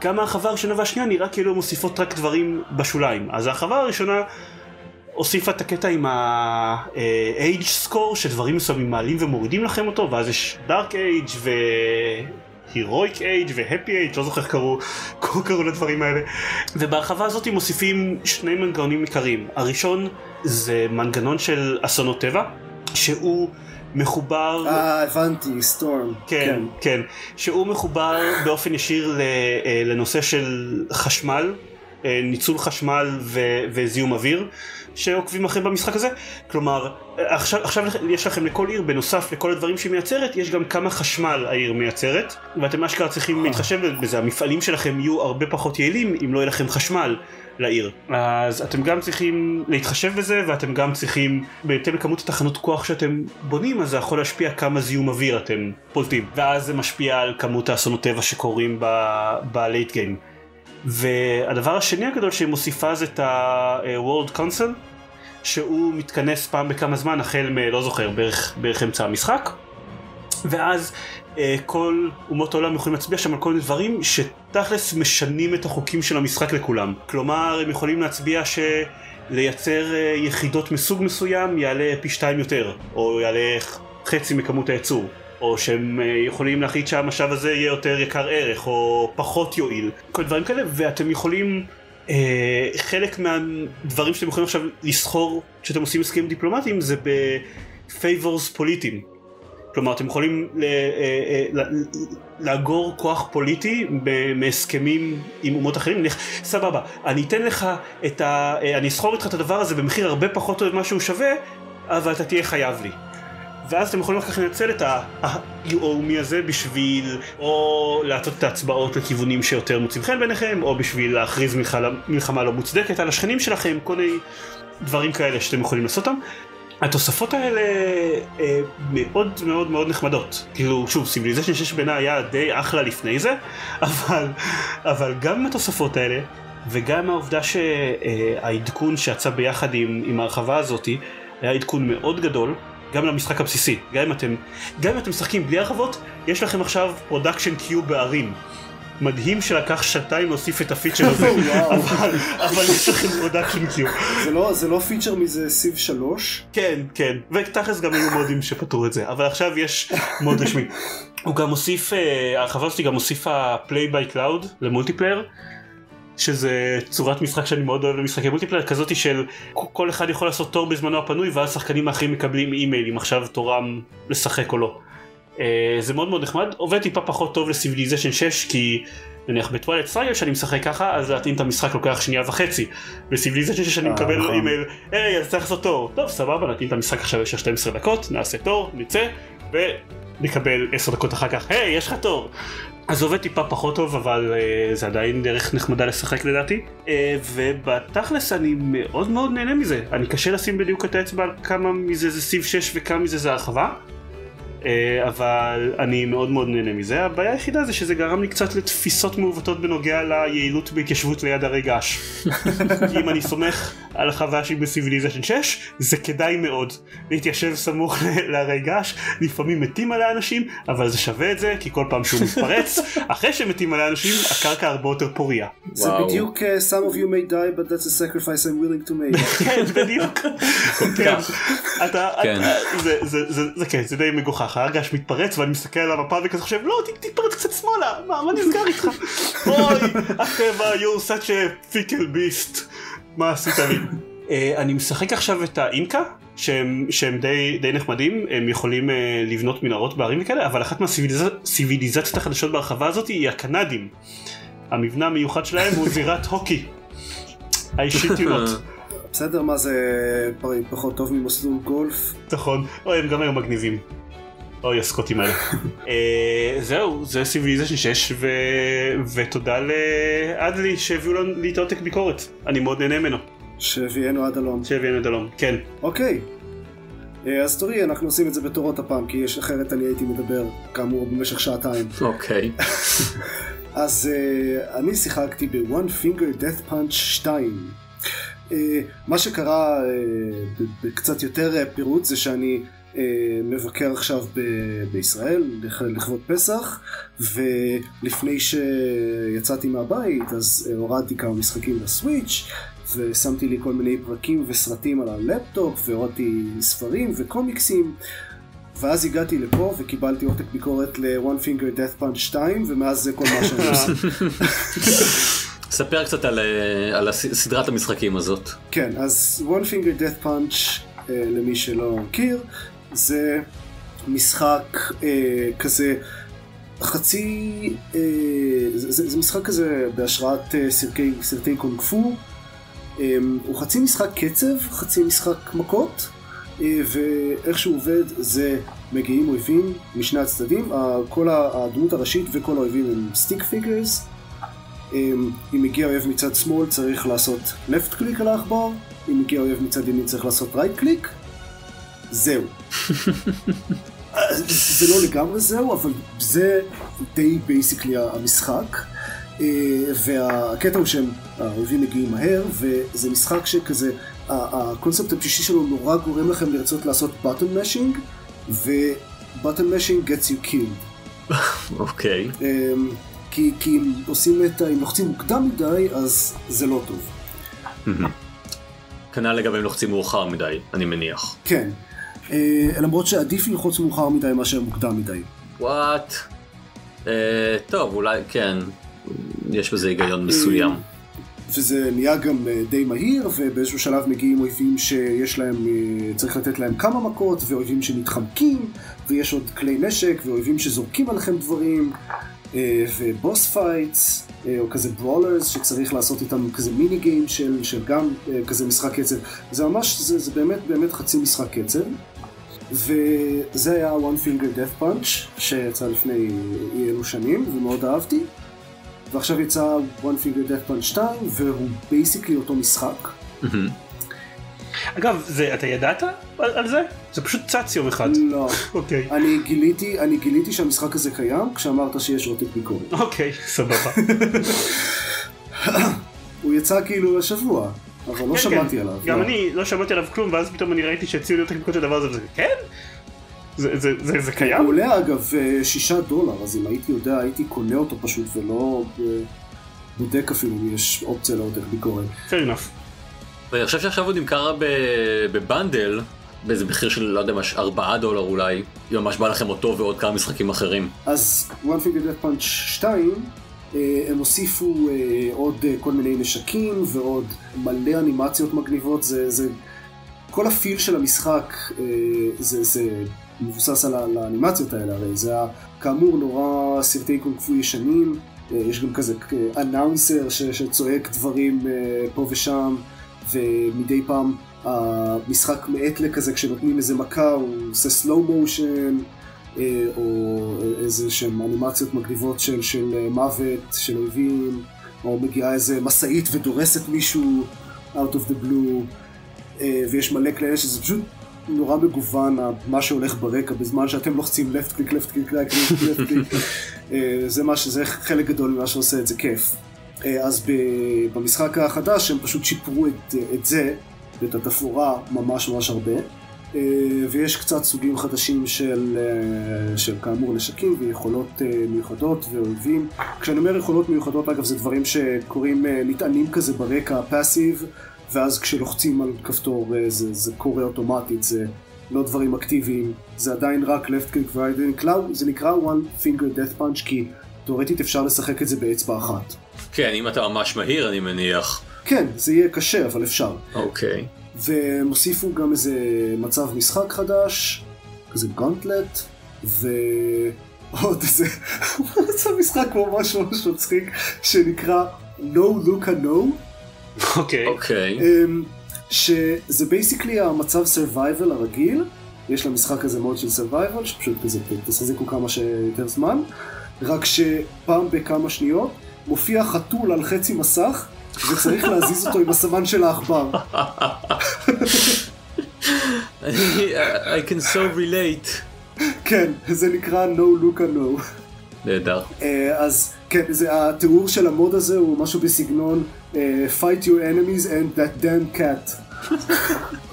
גם ההרחבה הראשונה והשנייה נראה כאילו מוסיפות רק דברים בשוליים. אז ההרחבה הראשונה הוסיפה את הקטע עם ה-age score שדברים מסוימים מעלים ומורידים לכם אותו ואז יש dark age ו... הירואיק אייג' והפי אייג', לא זוכר איך קראו, קראו קראו לדברים האלה. ובהרחבה הזאת מוסיפים שני מנגנונים עיקריים. הראשון זה מנגנון של אסונות טבע, שהוא מחובר... אה, הבנתי, סטורם. כן, כן, שהוא מחובר באופן ישיר אה, לנושא של חשמל, אה, ניצול חשמל ו- וזיהום אוויר. שעוקבים אחרי במשחק הזה, כלומר עכשיו, עכשיו יש לכם לכל עיר בנוסף לכל הדברים שהיא מייצרת יש גם כמה חשמל העיר מייצרת ואתם אשכרה צריכים להתחשב בזה. המפעלים שלכם יהיו הרבה פחות יעילים אם לא יהיה לכם חשמל לעיר. אז אתם גם צריכים להתחשב בזה ואתם גם צריכים בהתאם לכמות התחנות כוח שאתם בונים אז זה יכול להשפיע כמה זיהום אוויר אתם פולטים. ואז זה משפיע על כמות האסונות טבע שקורים ב-late game והדבר השני הגדול שהיא מוסיפה זה את ה-World Council שהוא מתכנס פעם בכמה זמן החל מ... לא זוכר, בערך, בערך אמצע המשחק. ואז אה, כל אומות העולם יכולים להצביע שם על כל מיני דברים שתכלס משנים את החוקים של המשחק לכולם. כלומר הם יכולים להצביע שלייצר אה, יחידות מסוג מסוים יעלה פי שתיים יותר או יעלה חצי מכמות הייצור או שהם אה, יכולים להחליט שהמשאב הזה יהיה יותר יקר ערך או פחות יועיל. כל דברים כאלה ואתם יכולים אה, חלק מהדברים שאתם יכולים עכשיו לסחור כשאתם עושים הסכמים דיפלומטיים זה ב favors פוליטיים. כלומר אתם יכולים אה, ל- לאגור כוח פוליטי מהסכמים עם אומות אחרים, סבבה, אני אתן לך את ה... אה, אני אסחור איתך את הדבר הזה במחיר הרבה פחות ממה שהוא שווה, אבל אתה תהיה חייב לי. ואז אתם יכולים אחר כך לנצל את ה leverage הזה בשביל או לעשות את ההצבעות לכיוונים שיותר מוצאים חן בעיניכם או בשביל להכריז מלחמה, לא מוצדקת על השכנים שלכם כל מיני דברים כאלה שאתם יכולים לעשות אותם. התוספות האלה אה, מאוד מאוד מאוד נחמדות כאילו שוב סיביליזיישן 6 בעיניי היה די אחלה לפני זה אבל, אבל גם התוספות האלה וגם העובדה שהעדכון שיצא ביחד עם, עם ההרחבה הזאתי היה עדכון מאוד גדול גם למשחק הבסיסי, גם אם אתם, גם אם אתם משחקים בלי הרחבות, יש לכם עכשיו production queue בערים. מדהים שלקח שנתיים להוסיף את הפיצ'ר הזה, אבל, אבל יש לכם production queue. זה לא, זה לא פיצ'ר מזה סיב 3? כן, כן, ותכלס גם היו mod-ים שפתרו את זה, אבל עכשיו יש mod רשמי. הוא גם מוסיף, אה, ההרחבה הזאת גם הוסיפה play by cloud ל multiplayer. שזה צורת משחק שאני מאוד אוהב למשחקי multiplayer כזאתי של כל אחד יכול לעשות תור בזמנו הפנוי ואז שחקנים האחרים מקבלים אימייל אם עכשיו תורם לשחק או לא. Uh, זה מאוד מאוד נחמד עובד טיפה פחות טוב ל-Civilization 6 כי נניח ב-Twilight Struggle שאני משחק ככה אז להתאים את המשחק לוקח שנייה וחצי. ב-Civilization 6 אני מקבל נכון. אימייל היי אז צריך לעשות תור טוב סבבה נתאים את המשחק עכשיו יש 12 דקות נעשה תור נצא ונקבל 10 דקות אחר כך היי יש לך תור. אז זה עובד טיפה פחות טוב אבל uh, זה עדיין דרך נחמדה לשחק לדעתי. uh, ובתכלס אני מאוד מאוד נהנה מזה. אני קשה לשים בדיוק את האצבע על כמה מזה זה Civ 6 וכמה מזה זה הרחבה uh, אבל אני מאוד מאוד נהנה מזה. הבעיה היחידה זה שזה גרם לי קצת לתפיסות מעוותות בנוגע ליעילות בהתיישבות ליד הרי געש אם אני סומך על החוויה שלי בסיביליזיישן 6, זה כדאי מאוד להתיישב סמוך להרי געש, לפעמים מתים עלי אנשים, אבל זה שווה את זה, כי כל פעם שהוא מתפרץ, אחרי שמתים עלי אנשים, הקרקע הרבה יותר פוריה. זה בדיוק uh, some of you may die but that's a sacrifice I'm willing to make. כן, בדיוק. כן. אתה, זה, זה, זה, זה כן, זה די מגוחך, הר געש מתפרץ ואני מסתכל על המפה וכזה חושב, לא, תתפרץ קצת שמאלה, מה, מה נסגר איתך? אוי, הטבע, you're such a fickle beast. מה עשית לי? uh, אני משחק עכשיו את האינקה, שהם, שהם די, די נחמדים, הם יכולים uh, לבנות מנהרות בערים וכאלה, אבל אחת מהסיביליזציות החדשות בהרחבה הזאת היא הקנדים. המבנה המיוחד שלהם הוא זירת הוקי. האישית יונות. בסדר, מה זה פחות טוב ממסלול גולף? נכון, הם גם היו מגניבים. אוי, הסקוטים האלה. אה, זהו, זה Civilization 6, ותודה לאדלי שהביאו לי את העותק ביקורת. אני מאוד נהנה ממנו. שהביאנו עד הלום. שהביאנו עד הלום, כן. אוקיי. אה, אז תורי, אנחנו עושים את זה בתורות הפעם, כי יש אחרת אני הייתי מדבר, כאמור, במשך שעתיים. אוקיי. אז uh, אני שיחקתי ב-One Finger Death Punch 2. Uh, מה שקרה uh, בקצת יותר פירוט זה שאני מבקר עכשיו ב- בישראל לכבוד פסח, ולפני שיצאתי מהבית אז uh, הורדתי כמה משחקים לסוויץ', ושמתי לי כל מיני פרקים וסרטים על הלפטופ, והורדתי ספרים וקומיקסים. ואז הגעתי לפה וקיבלתי עותק ביקורת ל-One Finger Death Punch 2, ומאז זה כל מה שאני עושה. ספר קצת על, אה, על סדרת המשחקים הזאת. כן, אז One Finger Death Punch, אה, למי שלא מכיר, זה משחק אה, כזה חצי, אה, זה, זה משחק כזה בהשראת אה, סרטי, סרטי קונג פו, אה, הוא חצי משחק קצב, חצי משחק מכות. אה, ואיך שהוא עובד זה מגיעים אויבים משני הצדדים, כל הדמות הראשית וכל האויבים הם stick figures. אם מגיע אויב מצד שמאל צריך לעשות left קליק על העכבר, אם מגיע אויב מצד ימין צריך לעשות right קליק. זהו. זה לא לגמרי זהו, אבל זה די basically המשחק. אה, והקטע הוא שהם, האויבים מגיעים מהר, וזה משחק שכזה, הקונספט הבסיסי שלו נורא גורם לכם לרצות לעשות button mashing, ו-button mashing gets you killed. אוקיי. Okay. אמ, כי, כי אם עושים את. אם לוחצים מוקדם מדי, אז זה לא טוב. כנ"ל לגבי אם לוחצים מאוחר מדי, אני מניח. כן. אה, למרות שעדיף ללחוץ מאוחר מדי מאשר מוקדם מדי. וואט? אה, טוב, אולי כן. יש בזה היגיון מסוים. וזה נהיה גם אה, די מהיר, ובאיזשהו שלב מגיעים אויבים שיש להם, אה, צריך לתת להם כמה מכות, ואויבים שמתחמקים, ויש עוד כלי נשק, ואויבים שזורקים עליכם דברים, אה, ו boss fights, או כזה brawlers, שצריך לעשות איתם כזה mini game של, של גם כזה משחק קצב. זה ממש, זה, זה באמת באמת חצי משחק קצב. וזה היה One Finger Death Punch, שיצא לפני אי אלו שנים, ומאוד אהבתי. ועכשיו יצא One Finger Death Punch 2 והוא basically אותו משחק. אגב, זה, אתה ידעת על, על זה? זה פשוט צץ יום אחד. לא. אוקיי. okay. אני גיליתי, אני גיליתי שהמשחק הזה קיים כשאמרת שיש עותק ביקורת. אוקיי, סבבה. הוא יצא כאילו השבוע, אבל לא כן, שמעתי כן. עליו. גם לא. אני לא שמעתי עליו כלום, ואז פתאום אני ראיתי שהציעו לי עותק ביקורת לדבר הזה, וזה כן? זה, זה, זה, זה קיים? הוא עולה אגב אה, שישה דולר, אז אם הייתי יודע הייתי קונה אותו פשוט ולא אה, בודק אפילו אם יש אופציה לעותק ביקורת. fair enough. ואני חושב שעכשיו הוא נמכר בבנדל, באיזה מחיר של לא יודע מה, 4 דולר אולי, אם ממש בא לכם אותו ועוד כמה משחקים אחרים. אז One Finger Death Punch 2, אה, הם הוסיפו עוד כל מיני נשקים ועוד מלא אנימציות מגניבות, זה, זה כל הפיל של המשחק זה, זה מבוסס על, האנימציות האלה, הרי זה היה כאמור נורא סרטי קונג ישנים, אה, יש גם כזה אנאונסר שצועק דברים אה, פה ושם, ומדי פעם המשחק מעת לכזה כשנותנים איזה מכה הוא עושה מושן, אה, או איזה שהם אנימציות מגניבות של, של מוות, של אויבים, או מגיעה איזה משאית ודורסת מישהו out of the blue, ויש מלא כאלה שזה פשוט נורא מגוון מה שהולך ברקע בזמן שאתם לוחצים left click left click left click left click זה מה שזה חלק גדול ממה שעושה את זה כיף. אה, אז במשחק החדש הם פשוט שיפרו את, את זה, ואת התפאורה ממש ממש הרבה. אה, ויש קצת סוגים חדשים של, אה, של כאמור נשקים ויכולות אה, מיוחדות ואויבים. כשאני אומר יכולות מיוחדות אגב זה דברים שקורים נטענים כזה ברקע פאסיב ואז כשלוחצים על כפתור זה, זה קורה אוטומטית, זה לא דברים אקטיביים, זה עדיין רק left click click, זה נקרא one finger death punch כי תאורטית אפשר לשחק את זה באצבע אחת. כן, אם אתה ממש מהיר אני מניח. כן, זה יהיה קשה אבל אפשר. אוקיי. והם הוסיפו גם איזה מצב משחק חדש, כזה גונטלט, ועוד איזה מצב משחק ממש ממש מצחיק, שנקרא No Luca No, אוקיי. אוקיי. אמ, שזה basically המצב survival הרגיל, יש למשחק הזה mode של survival, שפשוט כזה תחזיקו כמה שיותר זמן, רק שפעם בכמה שניות מופיע חתול על חצי מסך, וצריך להזיז אותו עם הסמן של העכבר. I can so relate. כן, זה נקרא No Luca No. נהדר. אה, אז כן, זה, התיאור של ה mode הזה הוא משהו בסגנון אה, Fight your enemies and that damn cat.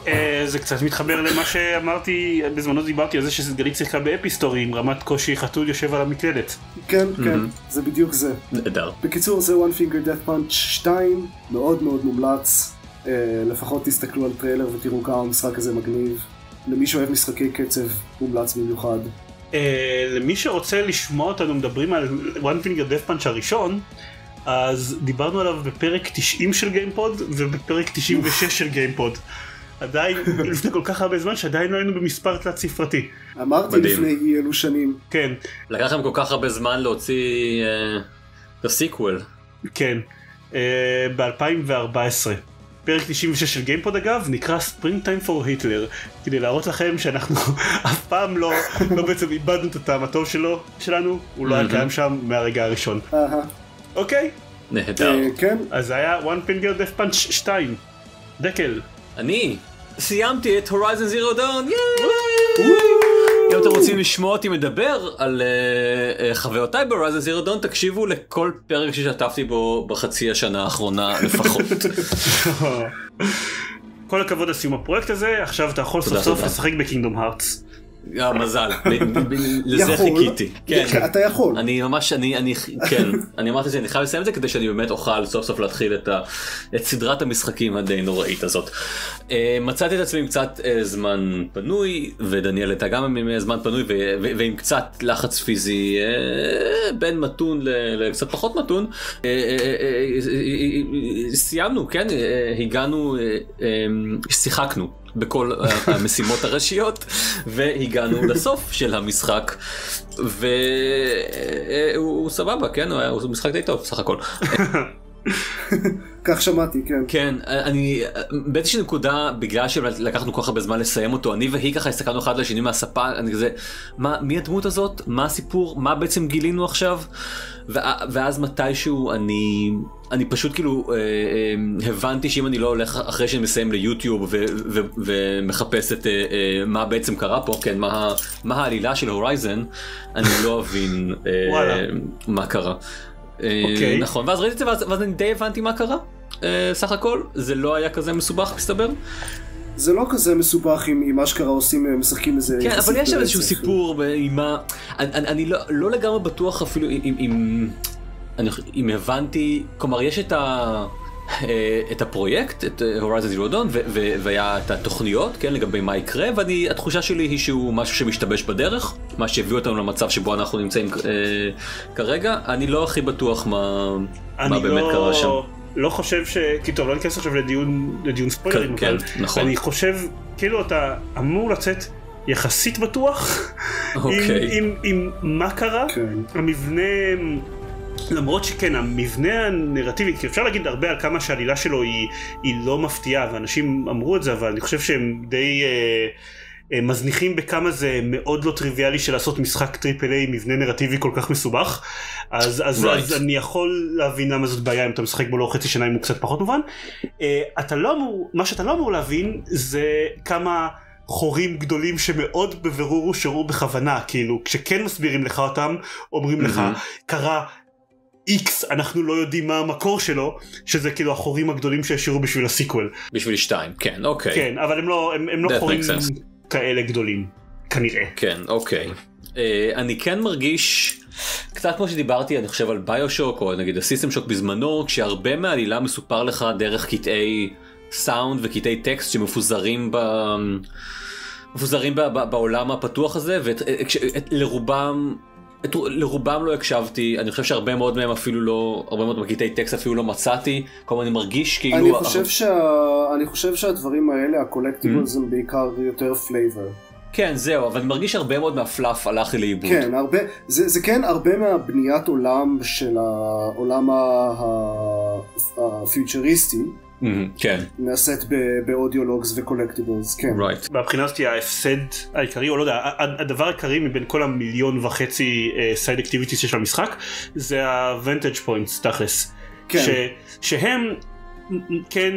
אה, זה קצת מתחבר למה שאמרתי, בזמנו דיברתי על זה שגלית שיחקה ב-Epistory עם רמת קושי חתול יושב על המקלדת. כן, כן, זה בדיוק זה. נהדר. בקיצור זה One Finger Death Punch 2, מאוד מאוד מומלץ. אה, לפחות תסתכלו על טריילר ותראו כמה המשחק הזה מגניב. למי שאוהב משחקי קצב, מומלץ במיוחד. אה, למי שרוצה לשמוע אותנו מדברים על One Finger Death Punch הראשון, אז דיברנו עליו בפרק 90 של גיימפוד ובפרק 96 של גיימפוד. עדיין, לפני כל כך הרבה זמן שעדיין לא היינו במספר תלת ספרתי. אמרתי מדהים. לפני אי אלו שנים, כן, לקח לכם כל כך הרבה זמן להוציא אה, את ה sequel. כן. ב-2014. פרק 96 של גיימפוד אגב נקרא Springtime for Hitler כדי להראות לכם שאנחנו אף פעם לא, לא בעצם איבדנו את הטעם הטוב שלו, שלנו, הוא לא היה. קיים שם מהרגע הראשון. אוקיי, נהדר. אה, כן, אז זה היה one finger death punch 2. דקל. אני סיימתי את Horizon Zero Dawn, אם אתם רוצים לשמוע אותי מדבר על uh, uh, חוויותיי ב-Horizon Zero Dawn, תקשיבו לכל פרק ששתפתי בו בחצי השנה האחרונה לפחות. כל הכבוד על סיום הפרויקט הזה, עכשיו אתה יכול סוף סוף. לשחק בקינגדום הארטס. אה, מזל, לזה. חיכיתי. כן. אתה יכול. אני ממש, אני, אני, כן, אני אמרתי שאני חייב לסיים את זה כדי שאני באמת אוכל סוף סוף להתחיל את, סדרת המשחקים הדי נוראית הזאת. אה, מצאתי את עצמי עם קצת אה, זמן פנוי, ודניאל הייתה גם עם זמן פנוי, ועם קצת לחץ פיזי בין מתון לקצת פחות מתון. סיימנו, כן, הגענו, שיחקנו. בכל ה- המשימות הראשיות והגענו לסוף של המשחק. והוא סבבה כן הוא היה- הוא משחק די טוב סך הכל כך שמעתי, כן. כן אני באיזושהי נקודה בגלל שלקחנו כל כך הרבה זמן לסיים אותו אני והיא ככה הסתכלנו אחד לשני מהספה אני כזה מה מי הדמות הזאת מה הסיפור מה בעצם גילינו עכשיו ואז מתישהו אני אני פשוט כאילו אה, אה, הבנתי שאם אני לא הולך אחרי שאני מסיים ליוטיוב ו- ו- ומחפש את אה, אה, מה בעצם קרה פה כן מה, מה העלילה של הורייזן אני לא אבין אה. מה קרה. אה, אוקיי. נכון ואז ראיתי את זה ואז, ואז אני די הבנתי מה קרה. אה, סך הכל זה לא היה כזה מסובך מסתבר. זה לא כזה מסובך אם אם אשכרה עושים, אה, משחקים איזה... כן, אבל יש שם איזשהו. סיפור עם מה... אני, אני, אני לא, לא לגמרי בטוח אפילו אם, אם, אני, אם הבנתי, כלומר יש את, ה, אה, את הפרויקט, את הורייזן זירו דון, והיה את התוכניות, כן, לגבי מה יקרה, והתחושה שלי היא שהוא משהו שמשתבש בדרך, מה שהביא אותנו למצב שבו אנחנו נמצאים אה, כרגע, אני לא הכי בטוח מה, מה אני באמת לא, קרה שם. לא חושב ש... כי טוב, לא ניכנס עכשיו לדיון, לדיון ספוילרים, כן, אבל כן, נכון. אני חושב, כאילו אתה אמור לצאת יחסית בטוח, אוקיי. עם, עם, עם מה קרה, כן. המבנה, למרות שכן, המבנה הנרטיבי, כי אפשר להגיד הרבה על כמה שהעלילה שלו היא, היא לא מפתיעה, ואנשים אמרו את זה, אבל אני חושב שהם די... אה, אה, מזניחים בכמה זה מאוד לא טריוויאלי של לעשות משחק triple A עם מבנה נרטיבי כל כך מסובך אז, אז, Right. אז אני יכול להבין למה זאת בעיה אם אתה משחק בו לא חצי שנה אם הוא קצת פחות מובן. אה, אתה לא אמור, מה שאתה לא אמור להבין זה כמה חורים גדולים שמאוד בבירור הושארו בכוונה כאילו כשכן מסבירים לך אותם אומרים לך מהמם. קרה איקס אנחנו לא יודעים מה המקור שלו שזה כאילו החורים הגדולים שהשאירו בשביל הסיקוול. בשביל שתיים כן אוקיי. כן אבל הם לא הם, הם לא חורים. כאלה גדולים כנראה. כן אוקיי. אה, אני כן מרגיש קצת כמו שדיברתי אני חושב על ביושוק או נגיד הסיסטם שוק בזמנו כשהרבה מהעלילה מסופר לך דרך קטעי סאונד וקטעי טקסט שמפוזרים ב... מפוזרים ב- ב- בעולם הפתוח הזה ולרובם את, לרובם לא הקשבתי אני חושב שהרבה מאוד מהם אפילו לא הרבה מאוד מקטעי טקסט אפילו לא מצאתי כלומר אני מרגיש כאילו אני חושב, שה... אני חושב שהדברים האלה, ה collectibles הם בעיקר יותר flavor. כן זהו אבל אני מרגיש הרבה מאוד מה fluff הלך לי לאיבוד. כן, הרבה, זה, זה כן הרבה מהבניית עולם של העולם ה- ה- הפיוטריסטי מהמם, כן נעשית ב- ב audio logs ו collectibles, כן. right. מהבחינה הזאת ההפסד העיקרי או לא יודע ה- הדבר העיקרי מבין כל המיליון וחצי side activities שיש למשחק זה ה vantage points תכלס. כן. שהם כן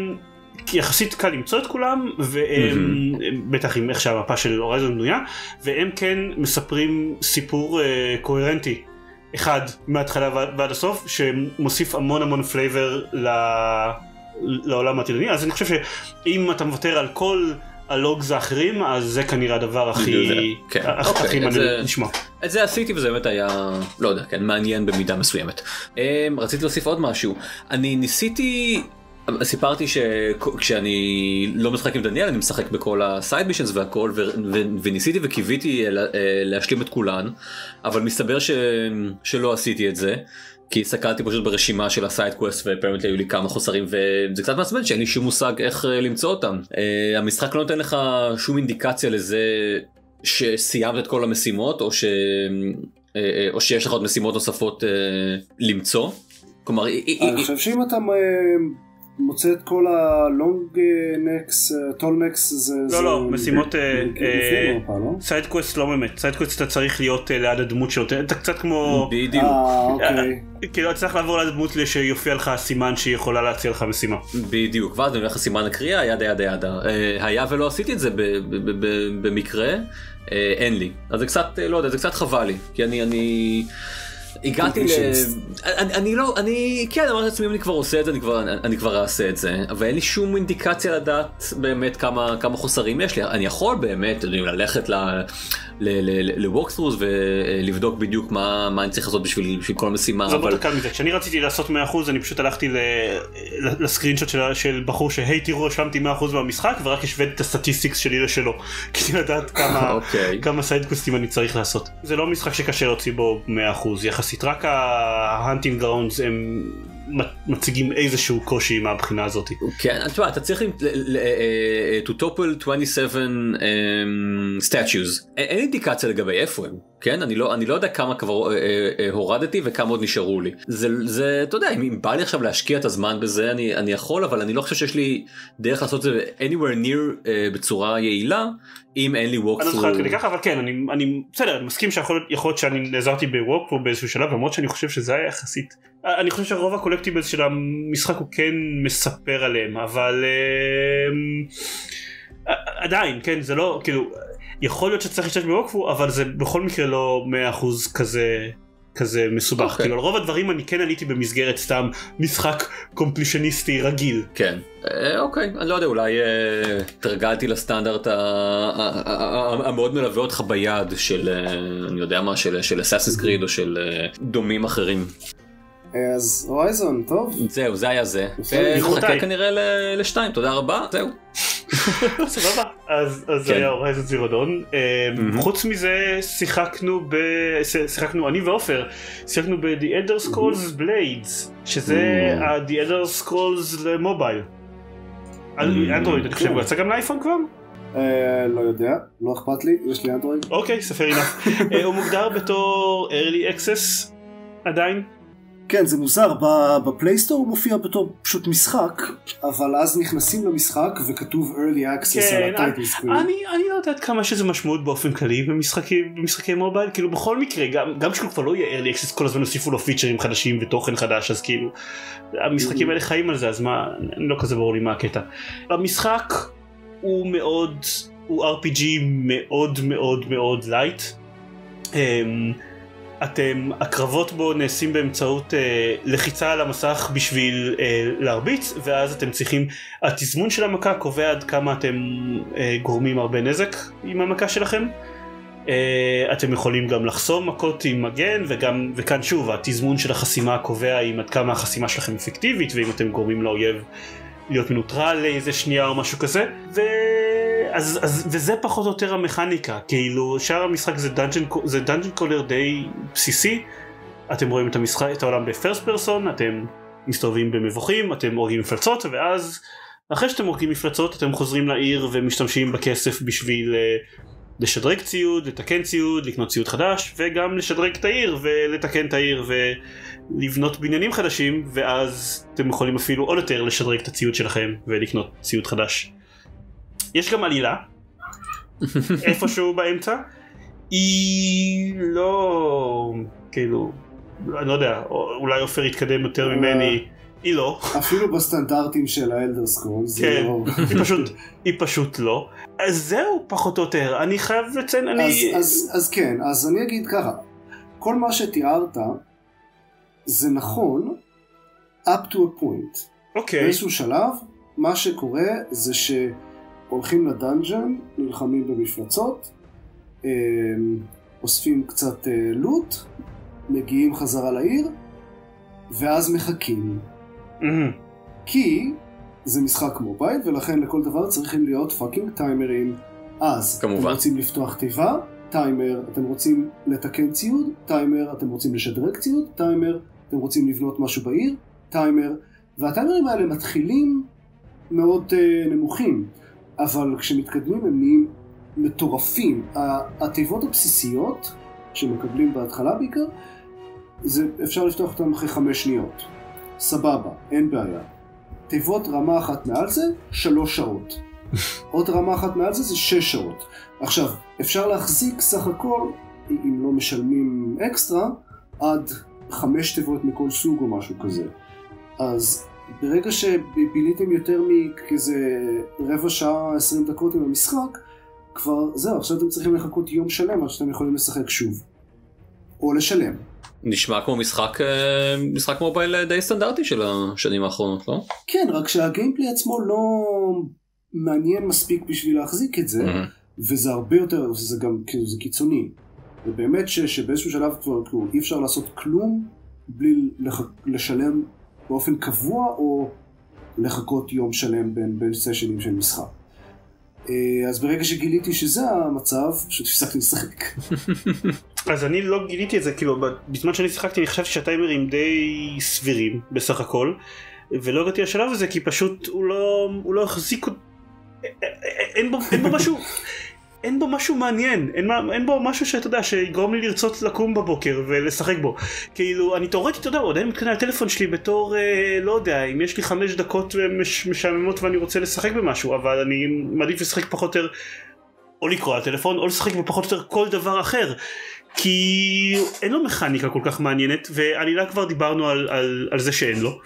יחסית קל למצוא את כולם והם בטח עם איך שהמפה של Horizon בנויה והם כן מספרים סיפור אה, קוהרנטי אחד מההתחלה ועד ועד הסוף שמוסיף המון המון flavor ל... לעולם העתידני אז אני חושב שאם אתה מוותר על כל ה logs האחרים אז זה כנראה הדבר הכי כן. הכ- אוקיי, הכי אז מעניין זה- לשמוע. את זה עשיתי וזה באמת היה לא יודע כן מעניין במידה מסוימת. Um, רציתי להוסיף עוד משהו אני ניסיתי סיפרתי שכשאני לא משחק עם דניאל אני משחק בכל ה side missions והכל ו- ו- וניסיתי וקיוויתי לה- אה, להשלים את כולן אבל מסתבר ש... שלא עשיתי את זה. כי הסתכלתי פשוט ברשימה של ה side quest ופרמנט היו לי כמה חוסרים וזה קצת מעצבן שאין לי שום מושג איך אה, למצוא אותם. אה, המשחק לא נותן לך שום אינדיקציה לזה שסיימת את כל המשימות או, ש... אה, או שיש לך עוד משימות נוספות אה, למצוא. כלומר, אני חושב שאם אתה מוצא את כל ה long necks, Tallnecks, זה... לא, זה- לא, משימות, אה, אה, המפה, לא? לא באמת side quest אתה צריך להיות אה, ליד הדמות שנותנת אתה קצת כמו בדיוק. אה, אוקיי. כאילו אתה צריך לעבור ליד הדמות שיופיע לך סימן שהיא יכולה להציע לך משימה. בדיוק, ואז אני הולך לסימן הקריאה, yada yada yada. אה, היה ולא עשיתי את זה ב- ב- ב- ב- במקרה, אה, אין לי. אז זה קצת, אה, לא יודע, זה קצת חבל לי, כי אני... הגעתי ל... אני, אני לא, אני, כן, אמרתי לעצמי, אם אני כבר עושה את זה, אני כבר, אני, כבר אעשה את זה, אבל אין לי שום אינדיקציה לדעת באמת כמה, כמה חוסרים יש לי. אני יכול באמת, יודעים, ללכת ל-walkthroughs ולבדוק בדיוק מה, מה אני צריך לעשות בשביל, בשביל כל משימה, זה אבל... מזה. כשאני רציתי לעשות 100% אני פשוט הלכתי ל screenshot של- של בחור שהיי תראו השלמתי 100% מהמשחק ורק השוויתי את ה statistics שלי לשלו. כדי לדעת כמה אוקיי. כמה סייד קווסטים אני צריך לעשות. זה לא משחק שקשה להוציא בו 100% יחסית רק ה hunting grounds הם מציגים איזשהו קושי מהבחינה הזאת. כן, תשמע, אתה צריך ל- אה, to topple 27 um, statues. אין אינדיקציה לגבי איפה הם, כן? אני לא, אני לא יודע כמה כבר אה, אה, אה, הורדתי וכמה עוד נשארו לי. זה, זה, אתה יודע, אם, בא לי עכשיו להשקיע את הזמן בזה, אני, אני יכול, אבל אני לא חושב שיש לי דרך לעשות את זה anywhere near אה, בצורה יעילה, אם אין לי אני לא זוכר כדי. ככה אבל כן אני, אני בסדר אני מסכים שיכול להיות- שאני נעזרתי בווקפור באיזשהו שלב למרות שאני חושב שזה היה יחסית אני חושב שרוב הקולקטיבלס של המשחק הוא כן מספר עליהם אבל אמ, ע- עדיין כן זה לא כאילו יכול להיות שצריך להשתמש בווקפור אבל זה בכל מקרה לא 100% כזה כזה מסובך אוקיי. כאילו על רוב הדברים אני כן עליתי במסגרת סתם משחק קומפלישניסטי רגיל כן. אה, אוקיי, אני לא יודע, אולי אה, התרגלתי לסטנדרט המאוד מלווה אותך ביד של, אה, אני יודע מה, של, אסאסינס קריד או של דומים אחרים. אז הורייזון, טוב. זהו, זה היה זה. ונחכה ברכותיי. כנראה ל- לשתיים, תודה רבה, זהו. סבבה אז אז זה כן. היה הורייזן זירו דון מהמם. חוץ מזה שיחקנו ב... שיחקנו אני ועופר שיחקנו ב-The Elder Scrolls Blades שזה. ה-The Elder Scrolls למובייל. אנדרואיד אני חושב כן. הוא יצא גם לאייפון כבר? אה, לא יודע, לא אכפת לי, יש לי אנדרואיד. אוקיי ספר enough. אה, הוא מוגדר בתור early access עדיין. כן, זה מוזר, ב Play Store הוא מופיע בתור פשוט משחק, אבל אז נכנסים למשחק וכתוב early access כן, על ה title screen. אני, אני לא יודעת כמה שזה משמעות באופן כללי במשחקים, במשחקי מובייל, כאילו בכל מקרה, גם, גם כשהוא כבר לא יהיה early access כל הזמן יוסיפו לו פיצ'רים חדשים ותוכן חדש, אז כאילו, המשחקים האלה חיים על זה, אז מה, לא כזה ברור לי מה הקטע. המשחק הוא מאוד, הוא RPG מאוד מאוד מאוד light. אתם, הקרבות בו נעשים באמצעות אה, לחיצה על המסך בשביל אה, להרביץ, ואז אתם צריכים, התזמון של המכה קובע עד כמה אתם אה, גורמים הרבה נזק עם המכה שלכם. אה, אתם יכולים גם לחסום מכות עם מגן, וגם, וכאן שוב, התזמון של החסימה קובע עם עד כמה החסימה שלכם אפקטיבית, ואם אתם גורמים לאויב להיות מנוטרל לאיזה שנייה או משהו כזה. ו... אז, אז, וזה פחות או יותר המכניקה, כאילו שאר המשחק זה dungeon, זה dungeon crawler די בסיסי, אתם רואים את המשחק, את העולם בפרסט פרסון, אתם מסתובבים במבוכים, אתם הורגים מפלצות, ואז אחרי שאתם הורגים מפלצות אתם חוזרים לעיר ומשתמשים בכסף בשביל uh, לשדרג ציוד, לתקן ציוד, לקנות ציוד חדש, וגם לשדרג את העיר ולתקן את העיר ולבנות בניינים חדשים, ואז אתם יכולים אפילו עוד יותר לשדרג את הציוד שלכם ולקנות ציוד חדש. יש גם עלילה, איפשהו באמצע, היא לא, כאילו, אני לא יודע, אולי עופר יתקדם יותר ממני, היא לא. אפילו בסטנדרטים של האלדר סקרול, זה כן, לא... היא פשוט, היא פשוט לא. אז זהו פחות או יותר, אני חייב לציין, אז, אני... אז, אז כן, אז אני אגיד ככה, כל מה שתיארת זה נכון up to a point. אוקיי, באיזשהו שלב, מה שקורה זה שהולכים ל dungeon, נלחמים במפלצות, אה, אוספים קצת אה, loot, מגיעים חזרה לעיר, ואז מחכים. מהמם. כי זה משחק מובייל, ולכן לכל דבר צריכים להיות fucking טיימרים. אז, כמובן. אתם רוצים לפתוח תיבה, טיימר, אתם רוצים לתקן ציוד, טיימר, אתם רוצים לשדרג ציוד, טיימר, אתם רוצים לבנות משהו בעיר, טיימר, והטיימרים האלה מתחילים מאוד uh, נמוכים, אבל כשמתקדמים הם נהיים מטורפים. התיבות הבסיסיות שמקבלים בהתחלה בעיקר, זה אפשר לפתוח אותם אחרי חמש שניות. סבבה, אין בעיה. תיבות רמה אחת מעל זה, שלוש שעות. עוד רמה אחת מעל זה, זה שש שעות. עכשיו, אפשר להחזיק סך הכל, אם לא משלמים אקסטרה, עד חמש תיבות מכל סוג או משהו כזה. אז ברגע שביליתם יותר מכזה רבע שעה, עשרים דקות עם המשחק, כבר זהו, עכשיו אתם צריכים לחכות יום שלם עד שאתם יכולים לשחק שוב. או לשלם. נשמע כמו משחק אה, משחק מובייל אה, די סטנדרטי של השנים האחרונות לא? כן, רק שהגיימפלי עצמו לא מעניין מספיק בשביל להחזיק את זה, מהמם. וזה הרבה יותר, זה גם כאילו זה קיצוני. ובאמת ש, שבאיזשהו שלב כבר כאילו, אי אפשר לעשות כלום בלי לח, לשלם באופן קבוע או לחכות יום שלם בין, בין סשנים של משחק. אה, אז ברגע שגיליתי שזה המצב, פשוט הפסקתי לשחק. אז אני לא גיליתי את זה, כאילו, בזמן שאני שיחקתי אני חשבתי שהטיימרים די סבירים בסך הכל, ולא הגעתי לשלב הזה כי פשוט הוא לא, הוא לא החזיק, אות- אין בו, אין בו משהו, אין בו משהו מעניין, אין, אין בו משהו שאתה יודע, שיגרום לי לרצות לקום בבוקר ולשחק בו. כאילו, אני תאורטית, אתה יודע, הוא עדיין מתקדם על הטלפון שלי בתור, אה, לא יודע, אם יש לי חמש דקות מש, משעממות ואני רוצה לשחק במשהו, אבל אני מעדיף לשחק פחות או יותר, או לקרוא על הטלפון, או לשחק בפחות או יותר כל דבר אחר. כי אין לו מכניקה כל כך מעניינת, ועלילה כבר דיברנו על, על, על זה שאין לו.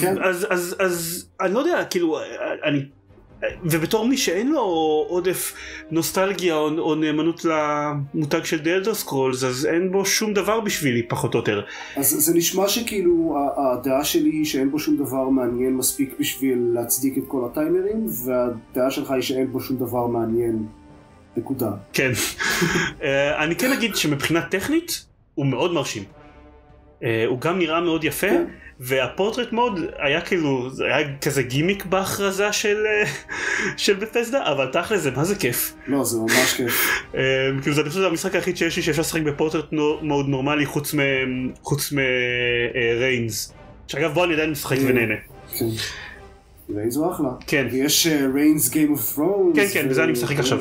כן. אז, אז, אז אני לא יודע, כאילו, אני... ובתור מי שאין לו עודף נוסטלגיה או, או נאמנות למותג של Elder Scrolls אז אין בו שום דבר בשבילי פחות או יותר. אז זה נשמע שכאילו הדעה שלי היא שאין בו שום דבר מעניין מספיק בשביל להצדיק את כל הטיימרים, והדעה שלך היא שאין בו שום דבר מעניין. נקודה. כן. אה, אני כן אגיד שמבחינה טכנית הוא מאוד מרשים. אה, הוא גם נראה מאוד יפה. כן. וה portrait mode היה כאילו זה היה כזה גימיק בהכרזה של אה, של Bethesda אבל תכל'ס זה מה זה כיף. לא, זה ממש כיף. אה, כאילו זה אני חושב שזה המשחק היחיד שיש לי שאפשר לשחק ב portrait mode נורמלי חוץ מ... חוץ מ Reigns. שאגב בו אני עדיין משחק אה. ונהנה. כן. Reigns הוא אחלה. כן. ויש Reigns Game of Thrones. כן כן בזה אני משחק עכשיו.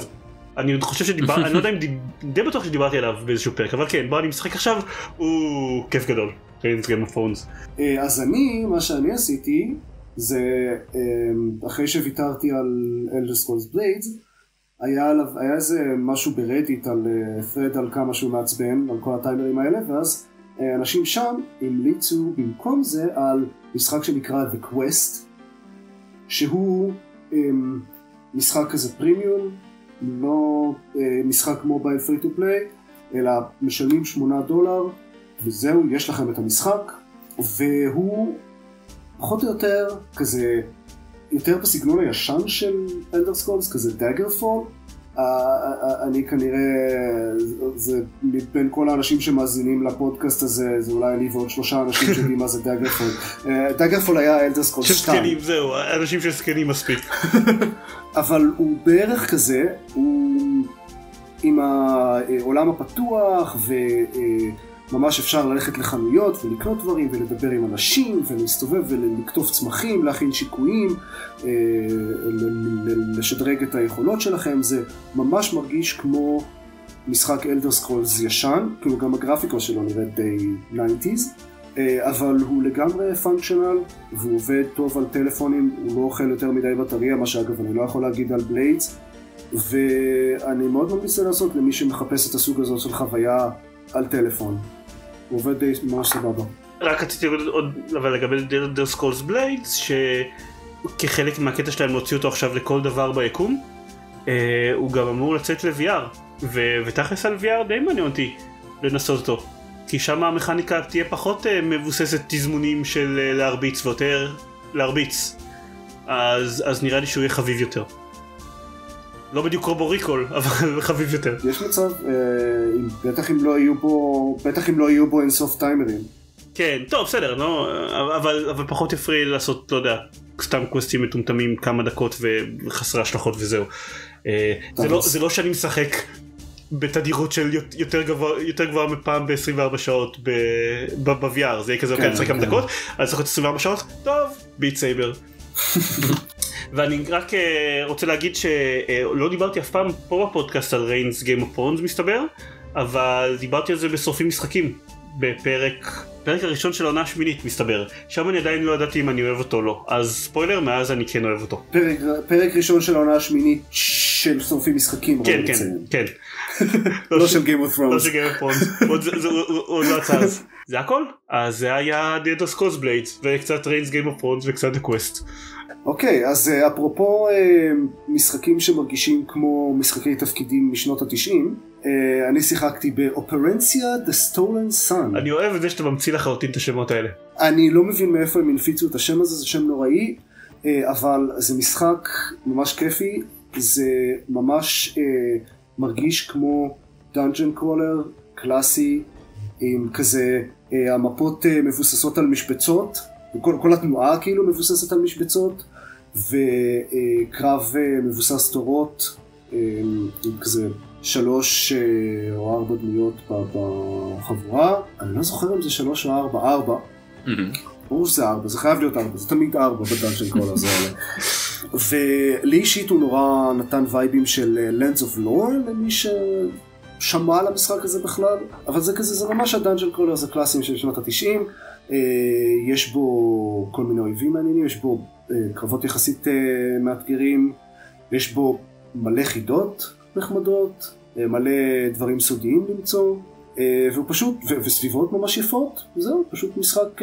אני חושב שדיבר, אני לא יודע אם די בטוח שדיברתי עליו באיזשהו פרק אבל כן בו אני משחק עכשיו הוא כיף גדול. Reigns Game of Thrones. אה, אז אני, מה שאני עשיתי, זה אה, אחרי שוויתרתי על Elder Scrolls Blades, היה עליו, היה איזה משהו ב Reddit על thread על כמה שהוא מעצבן, על כל הטיימרים האלה, ואז אה, אנשים שם המליצו במקום זה על משחק שנקרא The Quest, שהוא אה, משחק כזה פרימיום, לא אה, משחק מובייל free to play, אלא משלמים 8 דולר, וזהו, יש לכם את המשחק, והוא פחות או יותר כזה, יותר בסגנון הישן של Elder Scrolls, כזה Daggerfall. אני כנראה, זה מבין כל האנשים שמאזינים לפודקאסט הזה, זה אולי אני ועוד שלושה אנשים שיודעים מה זה Daggerfall. Daggerfall היה Elder Scrolls 2. של זקנים, זהו, אנשים של זקנים מספיק. אבל הוא בערך כזה, הוא עם העולם הפתוח, וממש אפשר ללכת לחנויות ולקנות דברים ולדבר עם אנשים ולהסתובב ולקטוף צמחים, להכין שיקויים, לשדרג את היכולות שלכם, זה ממש מרגיש כמו משחק Elder Scrolls ישן, כאילו גם הגרפיקה שלו נראית די 90's. אבל הוא לגמרי functional והוא עובד טוב על טלפונים, הוא לא אוכל יותר מדי בטריה, מה שאגב אני לא יכול להגיד על Blades, ואני מאוד ממליץ לעשות למי שמחפש את הסוג הזאת של חוויה על טלפון. הוא עובד די ממש סבבה. רק רציתי עוד, אבל לגבי Elder Scrolls Blades, שכחלק מהקטע שלהם להוציא אותו עכשיו לכל דבר ביקום, אה, הוא גם אמור לצאת ל-VR, ותכלס על VR די מעניין אותי לנסות אותו. כי שם המכניקה תהיה פחות uh, מבוססת תזמונים של uh, להרביץ ויותר להרביץ. אז, אז נראה לי שהוא יהיה חביב יותר. לא בדיוק רובו ריקול, אבל חביב יותר. יש מצב, אה, בטח אם לא יהיו בו, בטח אם לא יהיו בו אינסוף טיימרים. כן, טוב, בסדר, לא, אבל, אבל פחות יפריע לעשות, לא יודע, סתם קווסטים מטומטמים כמה דקות וחסרי השלכות וזהו. אה, זה, לא, זה לא שאני משחק בתדירות של יותר גבוה, יותר גבוהה מפעם ב-24 שעות ב-VR, זה יהיה כזה, אוקיי, כן, נשחק כמה כן. דקות, אני צריך 24 שעות, טוב, Beat Saber. ואני רק uh, רוצה להגיד שלא uh, דיברתי אף פעם פה בפודקאסט על Reigns Game of Thrones מסתבר, אבל דיברתי על זה בשורפים משחקים, בפרק, פרק הראשון של העונה השמינית מסתבר, שם אני עדיין לא ידעתי אם אני אוהב אותו או לא, אז ספוילר, מאז אני כן אוהב אותו. פרק, פרק ראשון של העונה השמינית של שורפים משחקים, כן, כן, כן. לא של Game of Thrones. לא של Game of Thrones, עוד לא יצא אז. זה הכל? אז זה היה of Blades וקצת Reigns Game of Thrones וקצת The Quest. אוקיי, אז אה, אפרופו אה, משחקים שמרגישים כמו משחקי תפקידים משנות התשעים, אה, אני שיחקתי באופרנציה The Stolen Sun. אני אוהב את זה שאתה ממציא לחלוטין את השמות האלה. אני לא מבין מאיפה הם הנפיצו את השם הזה, זה שם נוראי, אבל זה משחק ממש כיפי, זה ממש מרגיש כמו דאנג'ן קרולר קלאסי, עם כזה, המפות מבוססות על משבצות. כל, כל התנועה כאילו מבוססת על משבצות, וקרב אה, מבוסס תורות, אה, עם כזה שלוש אה, או ארבע דמויות בחבורה, אני לא זוכר אם זה שלוש או ארבע, ארבע. ברור שזה ארבע, זה חייב להיות ארבע, זה תמיד ארבע ב dungeon crawler הזה. ולי אישית הוא נורא נתן vibe-ים של Lands of Lore למי ששמע על המשחק הזה בכלל, אבל זה כזה, זה ממש ה dungeon crawlers הקלאסיים של שנות התשעים. יש בו כל מיני אויבים מעניינים, יש בו קרבות יחסית אה, מאתגרים, יש בו מלא חידות נחמדות, מלא דברים סודיים למצוא, והוא פשוט, וסביבות ממש יפות, זהו, פשוט משחק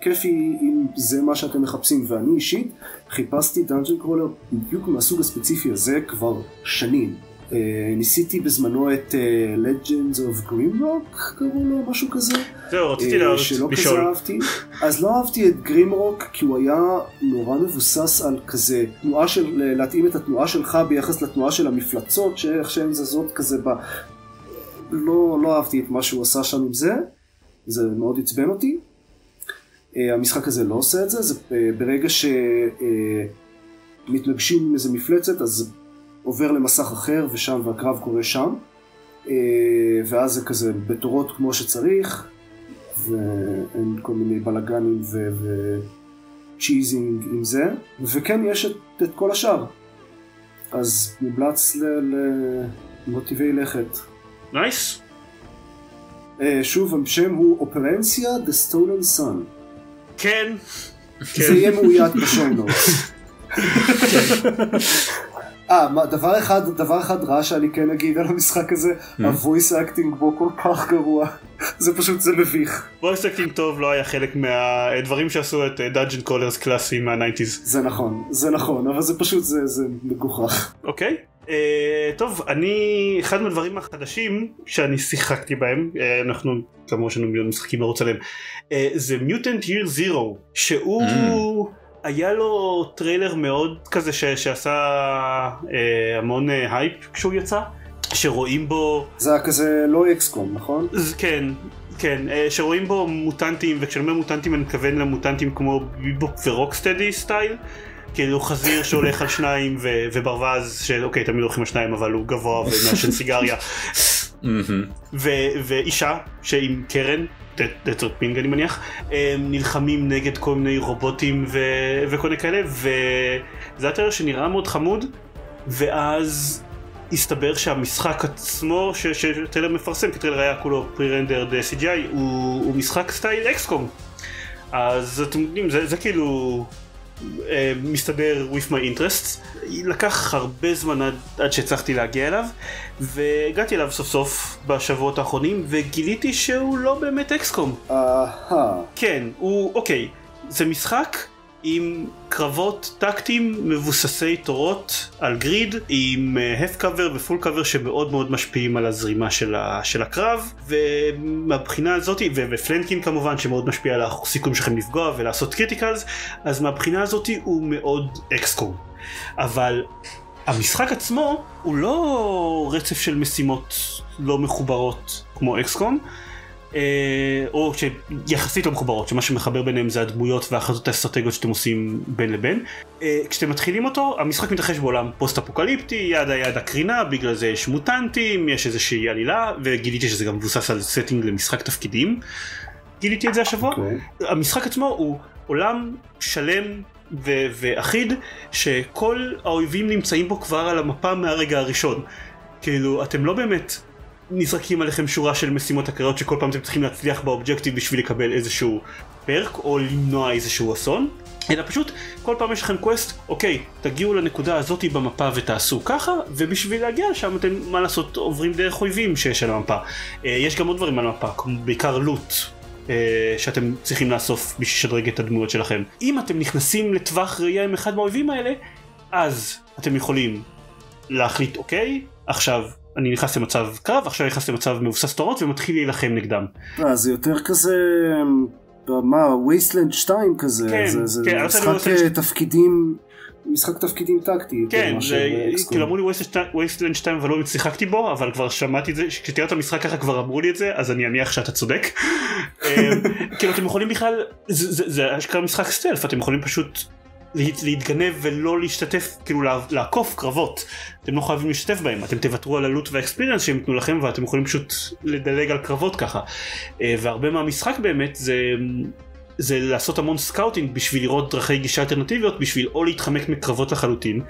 כיפי אם זה מה שאתם מחפשים, ואני אישית חיפשתי דאנג'ן קרולר בדיוק מהסוג הספציפי הזה כבר שנים. אה, ניסיתי בזמנו את אה, Legends of Grimrock, קראו לו משהו כזה. זהו, רציתי לשאול. אה, שלא כזה אהבתי. אז לא אהבתי את Grimrock כי הוא היה נורא מבוסס על כזה תנועה של, להתאים את התנועה שלך ביחס לתנועה של המפלצות, שאיך שהן זזות כזה ב... לא, לא אהבתי את מה שהוא עשה שם עם זה, זה מאוד עצבן אותי. המשחק הזה לא עושה את זה, זה ברגע שמתנגשים עם איזה מפלצת, אז עובר למסך אחר ושם והקרב קורה שם אה, ואז זה כזה בתורות כמו שצריך ואין כל מיני בלאגנים וצ'יזינג עם זה וכן יש את, את כל השאר אז מומלץ למיטיבי לכת. nice. Nice. שוב השם הוא אופרנציה The Stolen Sun. כן. זה יהיה מאוית ב show אה, דבר אחד, דבר אחד רע שאני כן אגיד על המשחק הזה, mm. ה voice acting בו כל כך גרוע. זה פשוט, זה מביך. וויס אקטינג טוב לא היה חלק מהדברים שעשו את dungeon crawlers קלאסי מה nineties. זה נכון, זה נכון, אבל זה פשוט, זה, זה מגוחך. אוקיי. אה, טוב, אני, אחד מהדברים החדשים שאני שיחקתי בהם, אה, אנחנו כאמור יש לנו מיליון משחקים לרוץ עליהם, אה, זה Mutant Year Zero, שהוא... היה לו טריילר מאוד כזה ש, שעשה אה, המון אה, הייפ כשהוא יצא, שרואים בו... זה היה כזה לא אקסקום, נכון? ז- כן, כן, אה, שרואים בו מוטנטים, וכשאני אומר מוטנטים אני מתכוון למוטנטים כמו ביבופ ורוקסטדי style. כאילו חזיר שהולך על שניים ו- וברווז שאוקיי תמיד הולכים על שניים אבל הוא גבוה ומעשן סיגריה. ו- ואישה שעם קרן, that art thing אני מניח, הם נלחמים נגד כל מיני רובוטים ו- וכל מיני כאלה, וזה היה טריילר שנראה מאוד חמוד, ואז הסתבר שהמשחק עצמו, שטריילר מפרסם, כי טריילר היה כולו pre-rendered CGI, הוא, הוא משחק style אקסקום. אז אתם יודעים, זה, זה כאילו מסתדר with my interests. לקח הרבה זמן עד, עד שהצלחתי להגיע אליו, והגעתי אליו סוף סוף בשבועות האחרונים, וגיליתי שהוא לא באמת אקסקום. אהה. כן, הוא, אוקיי, זה משחק עם קרבות טקטיים מבוססי תורות על grid, עם half cover ו full cover שמאוד מאוד משפיעים על הזרימה של, ה, של הקרב, ומהבחינה הזאת, ו flanking כמובן שמאוד משפיע על הסיכוי שלכם לפגוע ולעשות criticals, אז מהבחינה הזאת הוא מאוד אקסקום. אבל המשחק עצמו הוא לא רצף של משימות לא מחוברות כמו אקסקום, אה, או שיחסית לא מחוברות, שמה שמחבר ביניהם זה הדמויות וההחלטות האסטרטגיות שאתם עושים בין לבין. אה, כשאתם מתחילים אותו, המשחק מתרחש בעולם פוסט אפוקליפטי, yada yada קרינה, בגלל זה יש מוטנטים, יש איזושהי עלילה, וגיליתי שזה גם מבוסס על setting למשחק תפקידים. גיליתי את זה השבוע. אוקיי. המשחק עצמו הוא עולם שלם ו- ואחיד שכל האויבים נמצאים בו כבר על המפה מהרגע הראשון. כאילו אתם לא באמת נזרקים עליכם שורה של משימות אקראיות שכל פעם אתם צריכים להצליח ב objective בשביל לקבל איזשהו פרק או למנוע איזשהו אסון. אלא פשוט כל פעם יש לכם quest, אוקיי, תגיעו לנקודה הזאתי במפה ותעשו ככה, ובשביל להגיע לשם אתם, מה לעשות, עוברים דרך אויבים שיש על המפה. אה, יש גם עוד דברים על המפה, בעיקר לוט, אה, שאתם צריכים לאסוף בשביל לשדרג את הדמויות שלכם. אם אתם נכנסים לטווח ראייה עם אחד מהאויבים האלה, אז אתם יכולים להחליט אוקיי, עכשיו אני נכנס למצב קרב, עכשיו נכנס למצב מבוסס תורות ומתחיל להילחם נגדם. אה, זה יותר כזה, מה, וייסלנד 2 כזה, כן, זה, זה כן, משחק אה, תפקידים, משחק תפקידים טקטי כן, זה. כאילו אמרו לי Wasteland 2 אבל לא שיחקתי בו, אבל כבר שמעתי את זה, כשתראה את המשחק ככה כבר אמרו לי את זה, אז אני אניח שאתה צודק. אמ, כאילו אתם יכולים בכלל, זה- אשכרה משחק stealth, אתם יכולים פשוט להתגנב ולא להשתתף, כאילו לעקוף קרבות. אתם לא חייבים להשתתף בהם, אתם תוותרו על ה loot וה experience שהם ייתנו לכם ואתם יכולים פשוט לדלג על קרבות ככה. אה, והרבה מהמשחק באמת זה... זה לעשות המון scouting בשביל לראות דרכי גישה אלטרנטיביות בשביל או להתחמק מקרבות לחלוטין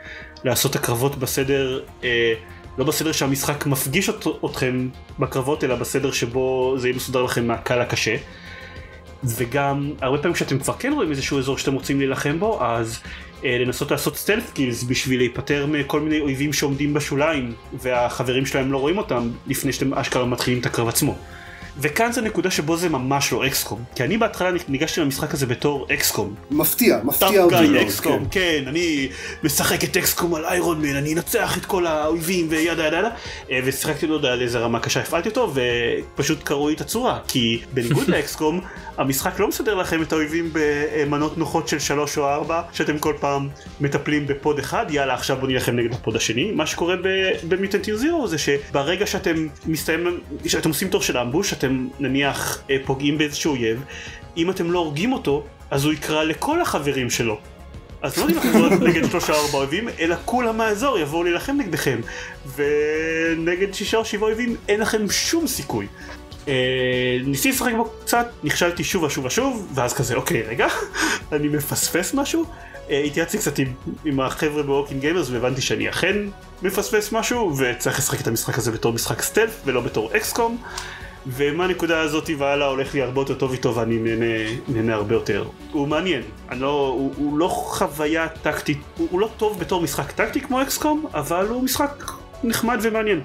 לעשות את הקרבות בסדר אה, לא בסדר שהמשחק מפגיש אתכם בקרבות אלא בסדר שבו זה יהיה מסודר לכם מהקל לקשה וגם הרבה פעמים כשאתם כבר כן רואים איזשהו אזור שאתם רוצים להילחם בו אז אה, לנסות לעשות סטלף קילס בשביל להיפטר מכל מיני אויבים שעומדים בשוליים והחברים שלהם לא רואים אותם לפני שאתם אשכרה מתחילים את הקרב עצמו. וכאן זה נקודה שבו זה ממש לא אקסקום כי אני בהתחלה ניגשתי למשחק הזה בתור אקסקום מפתיע, מפתיע אותי מאוד, אקסקום, כן. כן, אני משחק את אקסקום על iron man, אני אנצח את כל האויבים ו yada yada yada, אה, ושיחקתי לא יודע על איזה רמה קשה הפעלתי אותו, ופשוט קרעו לי את הצורה, כי בניגוד לאקסקום, המשחק לא מסדר לכם את האויבים במנות נוחות של שלוש או ארבע, שאתם כל פעם מטפלים ב pod אחד, יאללה עכשיו בוא נילחם נגד ה pod השני, מה שקורה ב Mutant Year Zero זה שברגע שאתם מסתיים, שאתם עושים תור של ambush, אתם נניח אה, פוגעים באיזשהו אויב, אם אתם לא הורגים אותו, אז הוא יקרא לכל החברים שלו. אז לא נלחם רק נגד שלושה או ארבעה אויבים, אלא כולם מהאזור יבואו להילחם נגדכם. ונגד שישה או שבעה אויבים אין לכם שום סיכוי. אה, ניסיתי לשחק בו קצת, נכשלתי שוב ושוב ושוב, ואז כזה, אוקיי, רגע, אני מפספס משהו? אה, התייעצתי קצת עם, עם החבר'ה ב Working Gamers והבנתי שאני אכן מפספס משהו, וצריך לשחק את המשחק הזה בתור משחק stealth ולא בתור אקסקום. ומהנקודה הזאת והלאה הולך לי הרבה יותר טוב איתו ואני נהנה, נהנה הרבה יותר. הוא מעניין, אני לא, הוא, הוא לא חוויה טקטית, הוא, הוא לא טוב בתור משחק טקטי כמו אקסקום, אבל הוא משחק נחמד ומעניין.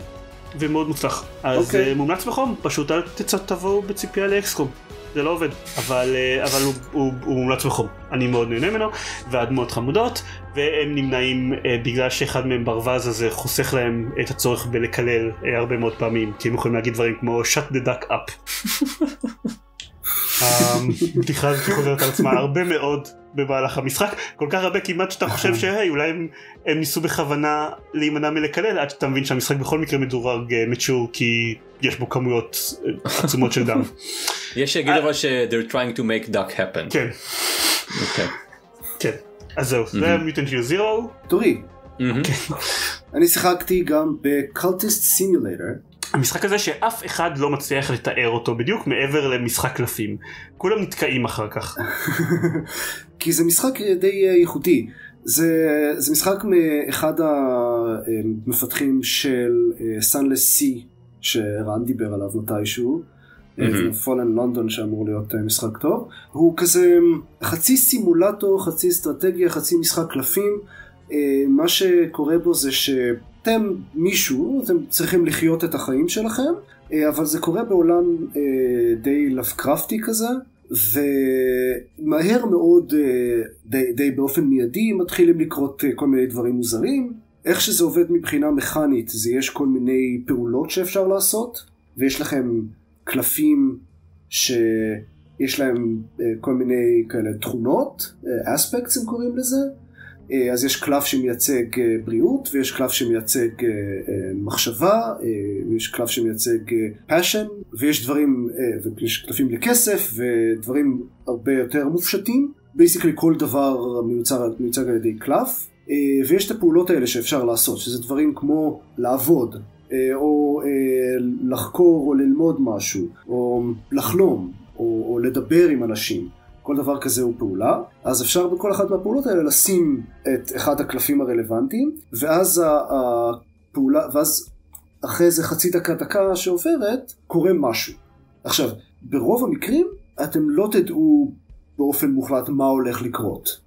ומאוד מוצלח. אז אוקיי. okay. מומלץ בחום, פשוט אל. תבואו בציפייה לאקסקום. זה לא עובד, אבל, אה, אבל הוא, הוא, הוא מומלץ בחום, אני מאוד נהנה ממנו, והדמות חמודות, והם נמנעים אה, בגלל שאחד מהם ברווז הזה חוסך להם את הצורך בלקלל אה, הרבה מאוד פעמים, כי הם יכולים להגיד דברים כמו shut the duck up. הבדיחה הזאת חוזרת על עצמה הרבה מאוד במהלך המשחק, כל כך הרבה כמעט שאתה חושב שהי אולי הם, הם ניסו בכוונה להימנע מלקלל עד שאתה מבין שהמשחק בכל מקרה מדורג מצ'ור כי יש בו כמויות אה, עצומות של דם. יש שיגידו אבל ש- they're trying to make duck happen. כן, אוקיי. כן. אז זהו, זה מיוטנט יו זירו. תורי, מהמם. אני שיחקתי גם בקלטיסט סימולטור. המשחק הזה שאף אחד לא מצליח לתאר אותו בדיוק מעבר למשחק קלפים. כולם נתקעים אחר כך. כי זה משחק די אה, ייחודי. זה, זה משחק מאחד המפתחים של סאנלס סי שרן דיבר עליו מתישהו. פולן לונדון שאמור להיות אה, משחק טוב. הוא כזה חצי סימולטור, חצי אסטרטגיה, חצי משחק קלפים. אה, מה שקורה בו זה שאתם מישהו, אתם צריכים לחיות את החיים שלכם, אה, אבל זה קורה בעולם אה, די לבקרפטי כזה. ומהר מאוד, אה, די, די באופן מיידי, מתחילים לקרות אה, כל מיני דברים מוזרים. איך שזה עובד מבחינה מכנית, זה יש כל מיני פעולות שאפשר לעשות, ויש לכם קלפים שיש להם אה, כל מיני כאלה תכונות, אספקטס הם קוראים לזה. אה, אז יש קלף שמייצג אה, בריאות, ויש קלף שמייצג אה, מחשבה, ויש קלף שמייצג passion, ויש דברים, ויש קלפים לכסף, ודברים הרבה יותר מופשטים. basically כל דבר מיוצר, מיוצג על ידי קלף, ויש את הפעולות האלה שאפשר לעשות, שזה דברים כמו לעבוד, או לחקור או ללמוד משהו, או לחלום, או, או לדבר עם אנשים. כל דבר כזה הוא פעולה, אז אפשר בכל אחת מהפעולות האלה לשים את אחד הקלפים הרלוונטיים, ואז הפעולה, ואז אחרי איזה חצי דקה דקה שעוברת, קורה משהו. עכשיו, ברוב המקרים אתם לא תדעו באופן מוחלט מה הולך לקרות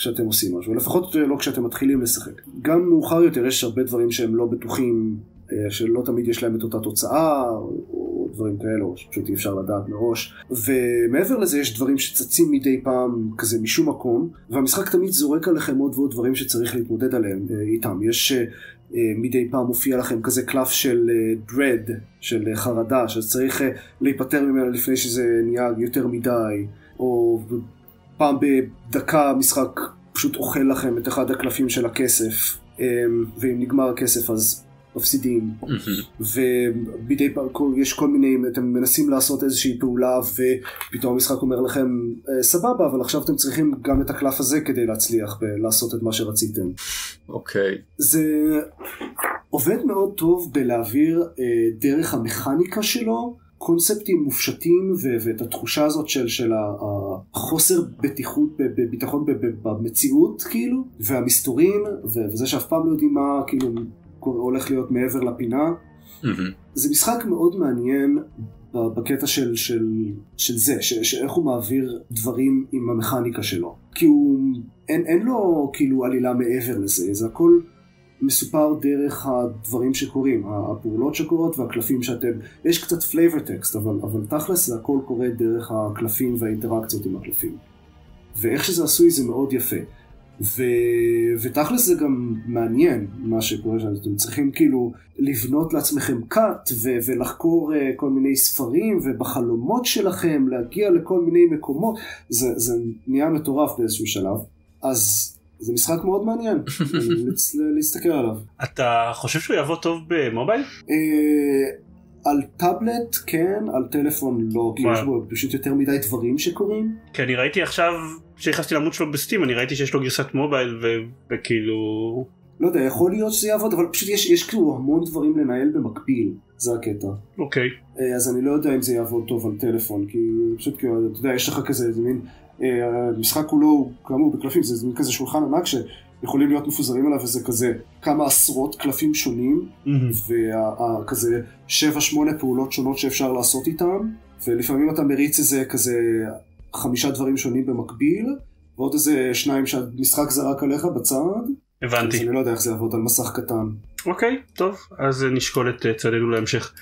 כשאתם עושים משהו, לפחות לא כשאתם מתחילים לשחק. גם מאוחר יותר יש הרבה דברים שהם לא בטוחים, אה, שלא תמיד יש להם את אותה תוצאה, או דברים כאלה, או שפשוט אי אפשר לדעת מראש. ומעבר לזה יש דברים שצצים מדי פעם כזה משום מקום, והמשחק תמיד זורק עליכם עוד ועוד דברים שצריך להתמודד עליהם אה, איתם. יש אה, אה, מדי פעם מופיע לכם כזה קלף של דרד, של חרדה, שצריך להיפטר ממנו לפני שזה נהיה יותר מדי, או פעם בדקה המשחק פשוט אוכל לכם את אחד הקלפים של הכסף, ואם נגמר הכסף אז מפסידים. ומדי פעם כל- יש כל מיני, אתם מנסים לעשות איזושהי פעולה ופתאום המשחק אומר לכם "אה, סבבה אבל עכשיו אתם צריכים גם את הקלף הזה כדי להצליח לעשות את מה שרציתם. אוקיי. זה עובד מאוד טוב בלהעביר אה, דרך המכניקה שלו קונספטים מופשטים ו- ואת התחושה הזאת של, של החוסר בטיחות, בביטחון במציאות כאילו, והמסתורים, ו- וזה שאף פעם לא יודעים מה כאילו הולך להיות מעבר לפינה. מהמם. זה משחק מאוד מעניין בקטע של, של, של זה, ש, שאיך הוא מעביר דברים עם המכניקה שלו. כי הוא, אין, אין לו כאילו עלילה מעבר לזה, זה הכל מסופר דרך הדברים שקורים, הפעולות שקורות והקלפים שאתם, יש קצת flavor text, אבל, אבל תכלס זה הכל קורה דרך הקלפים והאינטראקציות עם הקלפים. ואיך שזה עשוי זה מאוד יפה. ו... ותכלס זה גם מעניין מה שקורה שם, אתם צריכים כאילו לבנות לעצמכם cult ו... ולחקור אה, כל מיני ספרים ובחלומות שלכם להגיע לכל מיני מקומות, זה, זה נהיה מטורף באיזשהו שלב, אז זה משחק מאוד מעניין, להסתכל עליו. אתה חושב שהוא יעבוד טוב במובייל? Uh, על טאבלט כן, על טלפון לא, כי וואו. יש בו פשוט יותר מדי דברים שקורים. כי אני ראיתי עכשיו כשנכנסתי לעמוד שלו בסטים אני ראיתי שיש לו גרסת מובייל וכאילו לא יודע, יכול להיות שזה יעבוד, אבל פשוט יש, יש כאילו המון דברים לנהל במקביל, זה הקטע. אוקיי אה, אז אני לא יודע אם זה יעבוד טוב על טלפון, כי פשוט כאילו, אתה יודע, יש לך כזה, איזה מין, אה, המשחק כולו, הוא כאמור בקלפים, זה מין כזה שולחן ענק שיכולים להיות מפוזרים עליו, וזה כזה כמה עשרות קלפים שונים, וכזה שבע שמונה פעולות שונות שאפשר לעשות איתם, ולפעמים אתה מריץ איזה כזה חמישה דברים שונים במקביל, ועוד איזה שניים שהמשחק זרק עליך בצד, אז הבנתי אני לא יודע איך זה יעבוד על מסך קטן. אוקיי טוב. אז נשקול את אה, צעדינו להמשך.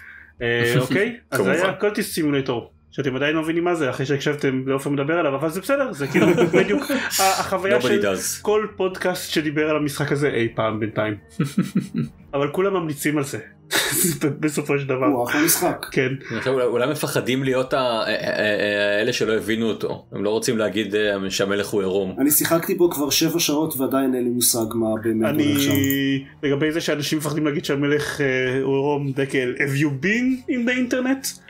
אה, אוקיי אז זה. היה קולטיסט סימולטור שאתם עדיין לא מבינים מה זה אחרי שהקשבתם לעופר מדבר עליו אבל זה בסדר זה כאילו בדיוק החוויה של does. כל פודקאסט שדיבר על המשחק הזה אי פעם בינתיים אבל כולם ממליצים על זה בסופו של דבר הוא אחלה משחק. כן אולי- אולי מפחדים להיות ה- ה- ה- האלה שלא הבינו אותו הם לא רוצים להגיד אה, שהמלך הוא עירום. אני שיחקתי בו כבר שבע שעות ועדיין אין לי מושג מה באמת. אני לגבי זה שאנשים מפחדים להגיד שהמלך אה, הוא עירום דקל have you been in the internet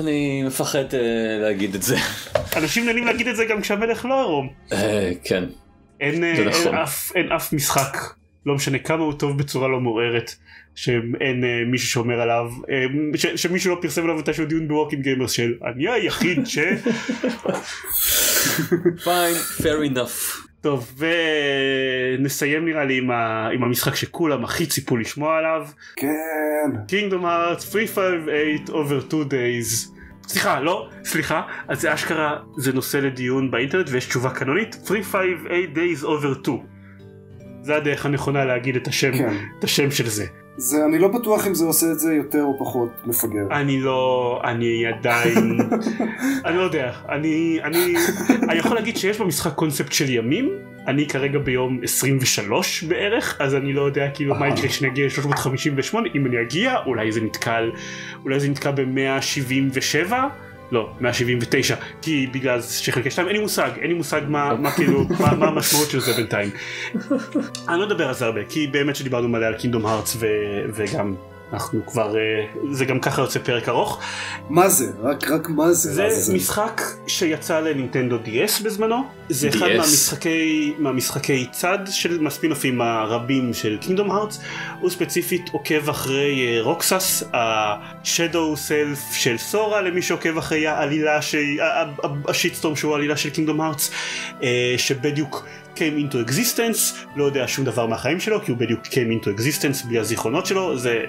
אני מפחד אה, להגיד את זה. אנשים נהנים להגיד את זה גם כשהמלך לא עירום אה, כן. אין, אה, נכון. אף, אין אף משחק לא משנה כמה הוא טוב בצורה לא מעוררת שאין אה, מישהו שאומר עליו אה, שמישהו לא פרסם עליו מתישהו דיון ב-Working Gamers של אני היחיד ש... פיין, fair enough. טוב ונסיים נראה לי עם, ה, עם המשחק שכולם הכי ציפו לשמוע עליו כן. Kingdom Hearts 358 over 2 days סליחה לא סליחה אז זה אשכרה זה נושא לדיון באינטרנט ויש תשובה קנונית 358 days over 2 זה הדרך הנכונה להגיד את השם כן. את השם של זה זה, אני לא בטוח אם זה עושה את זה יותר או פחות מפגר. אני לא אני עדיין אני לא יודע אני אני אני יכול להגיד שיש במשחק קונספט של ימים אני כרגע ביום 23 בערך אז אני לא יודע כאילו מה יקרה כשנגיע ל-358 אם אני אגיע אולי זה נתקל אולי זה נתקע ב-177 לא 179 כי בגלל שחלקי 2 אין לי מושג אין לי מושג מה, מה כאילו מה, מה המשמעות של זה בינתיים. אני לא אדבר על זה הרבה כי באמת שדיברנו מלא על קינדום הארץ וגם אנחנו כבר אה, זה גם ככה יוצא פרק ארוך מה זה? רק, רק מה זה? זה לעזאזל? משחק שיצא לנינטנדו DS בזמנו זה אחד DS. מהמשחקי מהמשחקי צד של מהספינופים הרבים של קינגדום הארטס הוא ספציפית עוקב אחרי אה, רוקסס השדו סלף של סורה למי שעוקב אחרי העלילה השיטסטורם שהוא העלילה של קינגדום הארטס שבדיוק came into existence לא יודע שום דבר מהחיים שלו כי הוא בדיוק came into existence בלי הזיכרונות שלו זה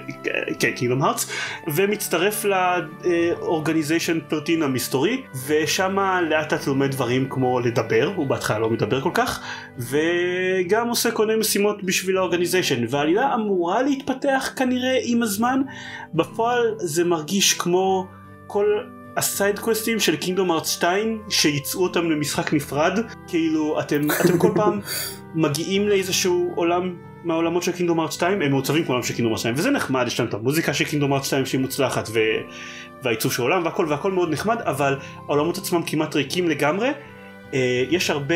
כן קינגדום הארטס ומצטרף לאורגניזיישן פרטין המסתורי ושם לאט לאט לומד דברים כמו לדבר הוא בהתחלה לא מדבר כל כך וגם עושה כל מיני משימות בשביל האורגניזיישן והעלילה אמורה להתפתח כנראה עם הזמן בפועל זה מרגיש כמו כל הסייד קווסטים של קינגדום ארץ 2 שייצאו אותם למשחק נפרד כאילו אתם אתם כל פעם מגיעים לאיזשהו עולם מהעולמות של Kingdom Hearts 2 הם מעוצבים כמו עולם של Kingdom Hearts 2 וזה נחמד יש להם את המוזיקה של Kingdom Hearts 2 שהיא מוצלחת ו... והעיצוב של העולם והכל והכל מאוד נחמד אבל העולמות עצמם כמעט ריקים לגמרי. אה, יש הרבה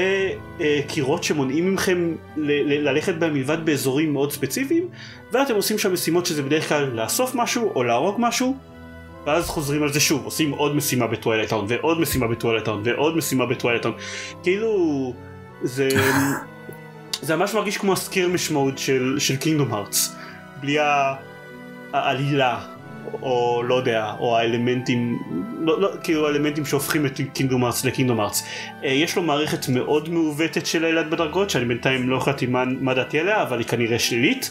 אה, קירות שמונעים מכם ללכת בהם מלבד באזורים מאוד ספציפיים ואתם עושים שם משימות שזה בדרך כלל לאסוף משהו או להרוג משהו ואז חוזרים על זה שוב עושים עוד משימה ב-Twilight Town ועוד משימה ב-Twilight Town ועוד משימה ב-Twilight Town. כאילו זה זה ממש מרגיש כמו הסקירמש מוד של של קינגדום הארטס בלי העלילה או לא יודע או האלמנטים לא, לא כאילו האלמנטים שהופכים את קינגדום הארטס לקינגדום אה, יש לו מערכת מאוד מעוותת של העילת בדרגות שאני בינתיים לא החלטתי מה, מה דעתי עליה אבל היא כנראה שלילית.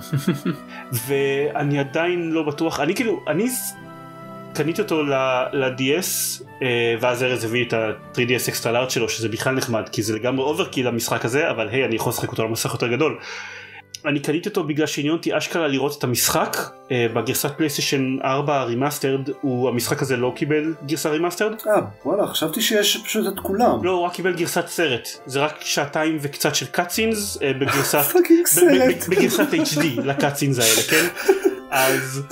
ואני עדיין לא בטוח אני כאילו אני קניתי אותו ל-DS אה, ואז ארז הביא את ה-3DS extra large שלו שזה בכלל נחמד כי זה לגמרי overkill המשחק הזה אבל היי אני יכול לשחק אותו על מסך יותר גדול. אני קניתי אותו בגלל שעניין אותי אשכרה לראות את המשחק אה, בגרסת פלייסטיישן 4 ה-remastered הוא המשחק הזה לא קיבל גרסה remastered אה, וואלה, חשבתי שיש פשוט את כולם. לא הוא רק קיבל גרסת סרט זה רק שעתיים וקצת של cutscenes. ב- בגרסת HD ל-cutscenes האלה כן אז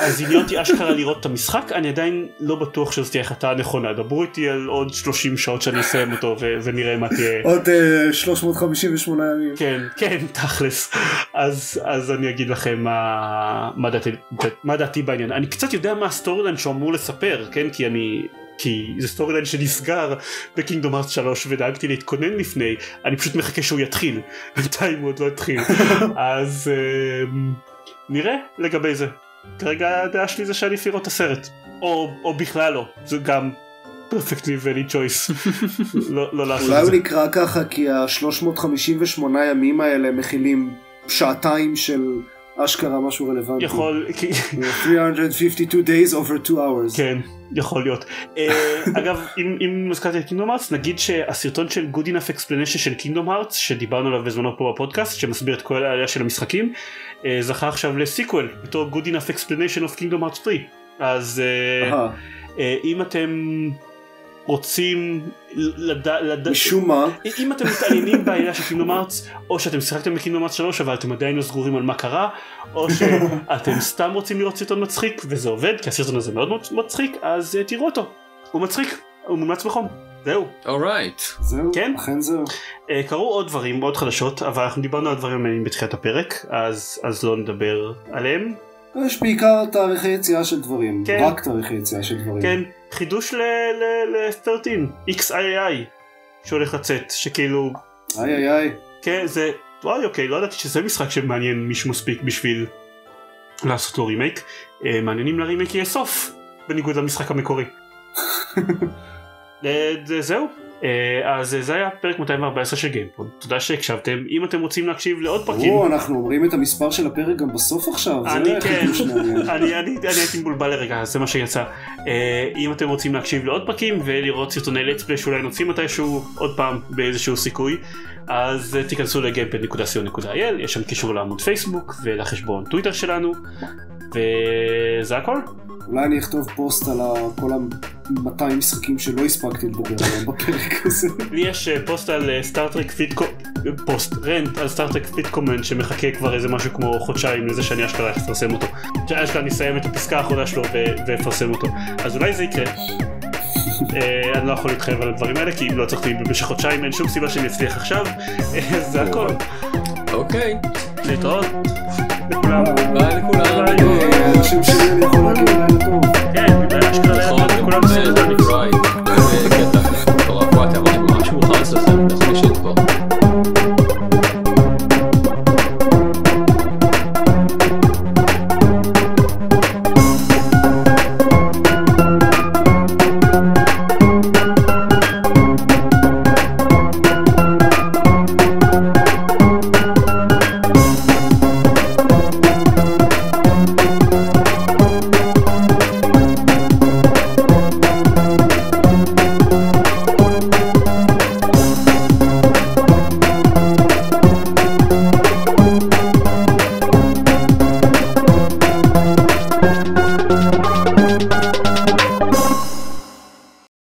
אז עניין אותי אשכרה לראות את המשחק אני עדיין לא בטוח שזאת תהיה החלטה הנכונה דברו איתי על עוד 30 שעות שאני אסיים אותו ו- ונראה מה תהיה. עוד אה, 358 ימים. כן כן תכלס. אז אז אני אגיד לכם מה מה דעתי מה דעתי בעניין. אני קצת יודע מה ה-storyline שהוא אמור לספר כן? כי אני כי זה storyline שנסגר ב-Kingdom Hearts 3 ודאגתי להתכונן לפני. אני פשוט מחכה שהוא יתחיל. בינתיים הוא עוד לא התחיל. אז אמ, נראה לגבי זה כרגע הדעה שלי זה שעדיף לראות את הסרט. או, או בכלל לא. זה גם פרפקטלי ולי צ'וייס לא, לא לעשות אולי את הוא זה. נקרא ככה כי ה-358 ימים האלה מכילים שעתיים של אשכרה משהו רלוונטי. יכול כי- 352 days over 2 hours. כן, יכול להיות. אה, אגב, אם, אם הזכרתי את קינגדום הארטס, נגיד שהסרטון של Good enough explanation של קינגדום הארטס, שדיברנו עליו בזמנו פה בפודקאסט, שמסביר את כל העלייה של המשחקים, אה, זכה עכשיו לסיקוול, בתור Good enough explanation of Kingdom Hearts 3. אז אה, אם אתם רוצים לדעת, משום מה, אם אתם מתעניינים בעלילה של קינום ארץ, או שאתם שיחקתם בקינום ארץ 3 אבל אתם עדיין לא סגורים על מה קרה, או שאתם סתם רוצים לראות סרטון מצחיק וזה עובד, כי הסרטון הזה מאוד מאוד מצחיק, אז אה, תראו אותו, הוא מצחיק, הוא מומלץ בחום, זהו. אורייט. זהו, כן? אכן זהו. אה, קרו עוד דברים, עוד חדשות, אבל אנחנו דיברנו על דברים מעניינים בתחילת הפרק, אז, אז לא נדבר עליהם. יש בעיקר תאריכי יציאה של דברים, כן. רק תאריכי יציאה של דברים. כן, חידוש ל-13, XII, שהולך לצאת, שכאילו, איי איי איי. כן, זה, וואי אוקיי, לא ידעתי שזה משחק שמעניין מישהו מספיק בשביל לעשות לו רימייק. אה, מעניינים לרימייק יהיה סוף, בניגוד למשחק המקורי. אה, זה- זהו. אה, אז זה היה פרק 214 של גיימפוד, תודה שהקשבתם, אם אתם רוצים להקשיב לעוד פרקים, או, אנחנו אומרים את המספר של הפרק גם בסוף עכשיו, זה אני כן. אני, אני, אני הייתי מבולבל לרגע, זה מה שיצא. אה, אם אתם רוצים להקשיב לעוד פרקים ולראות סרטוני לטספלי שאולי נוציא מתישהו עוד פעם באיזשהו סיכוי, אז אה, תיכנסו לגיימפד.co.il, יש שם קישור לעמוד פייסבוק ולחשבון טוויטר שלנו, וזה הכל. אולי אני אכתוב פוסט על כל ה-200 משחקים שלא הספקתי לדבר עליהם בפרק הזה. לי יש אה, פוסט על סטארטרק פיט פוסט rant על סטארטרק פיט comment שמחכה כבר איזה משהו כמו חודשיים לזה שאני אשכרה אפרסם אותו. שאשכרה אני אסיים את הפסקה האחרונה שלו ו- ואפרסם אותו. אז אולי זה יקרה. אה, אני לא יכול להתחייב על הדברים האלה כי אם לא הצלחתי במשך חודשיים אין שום סיבה שאני אצליח עכשיו. אה, זה הכל. אוקיי. להתראות. Thank you very much, galera.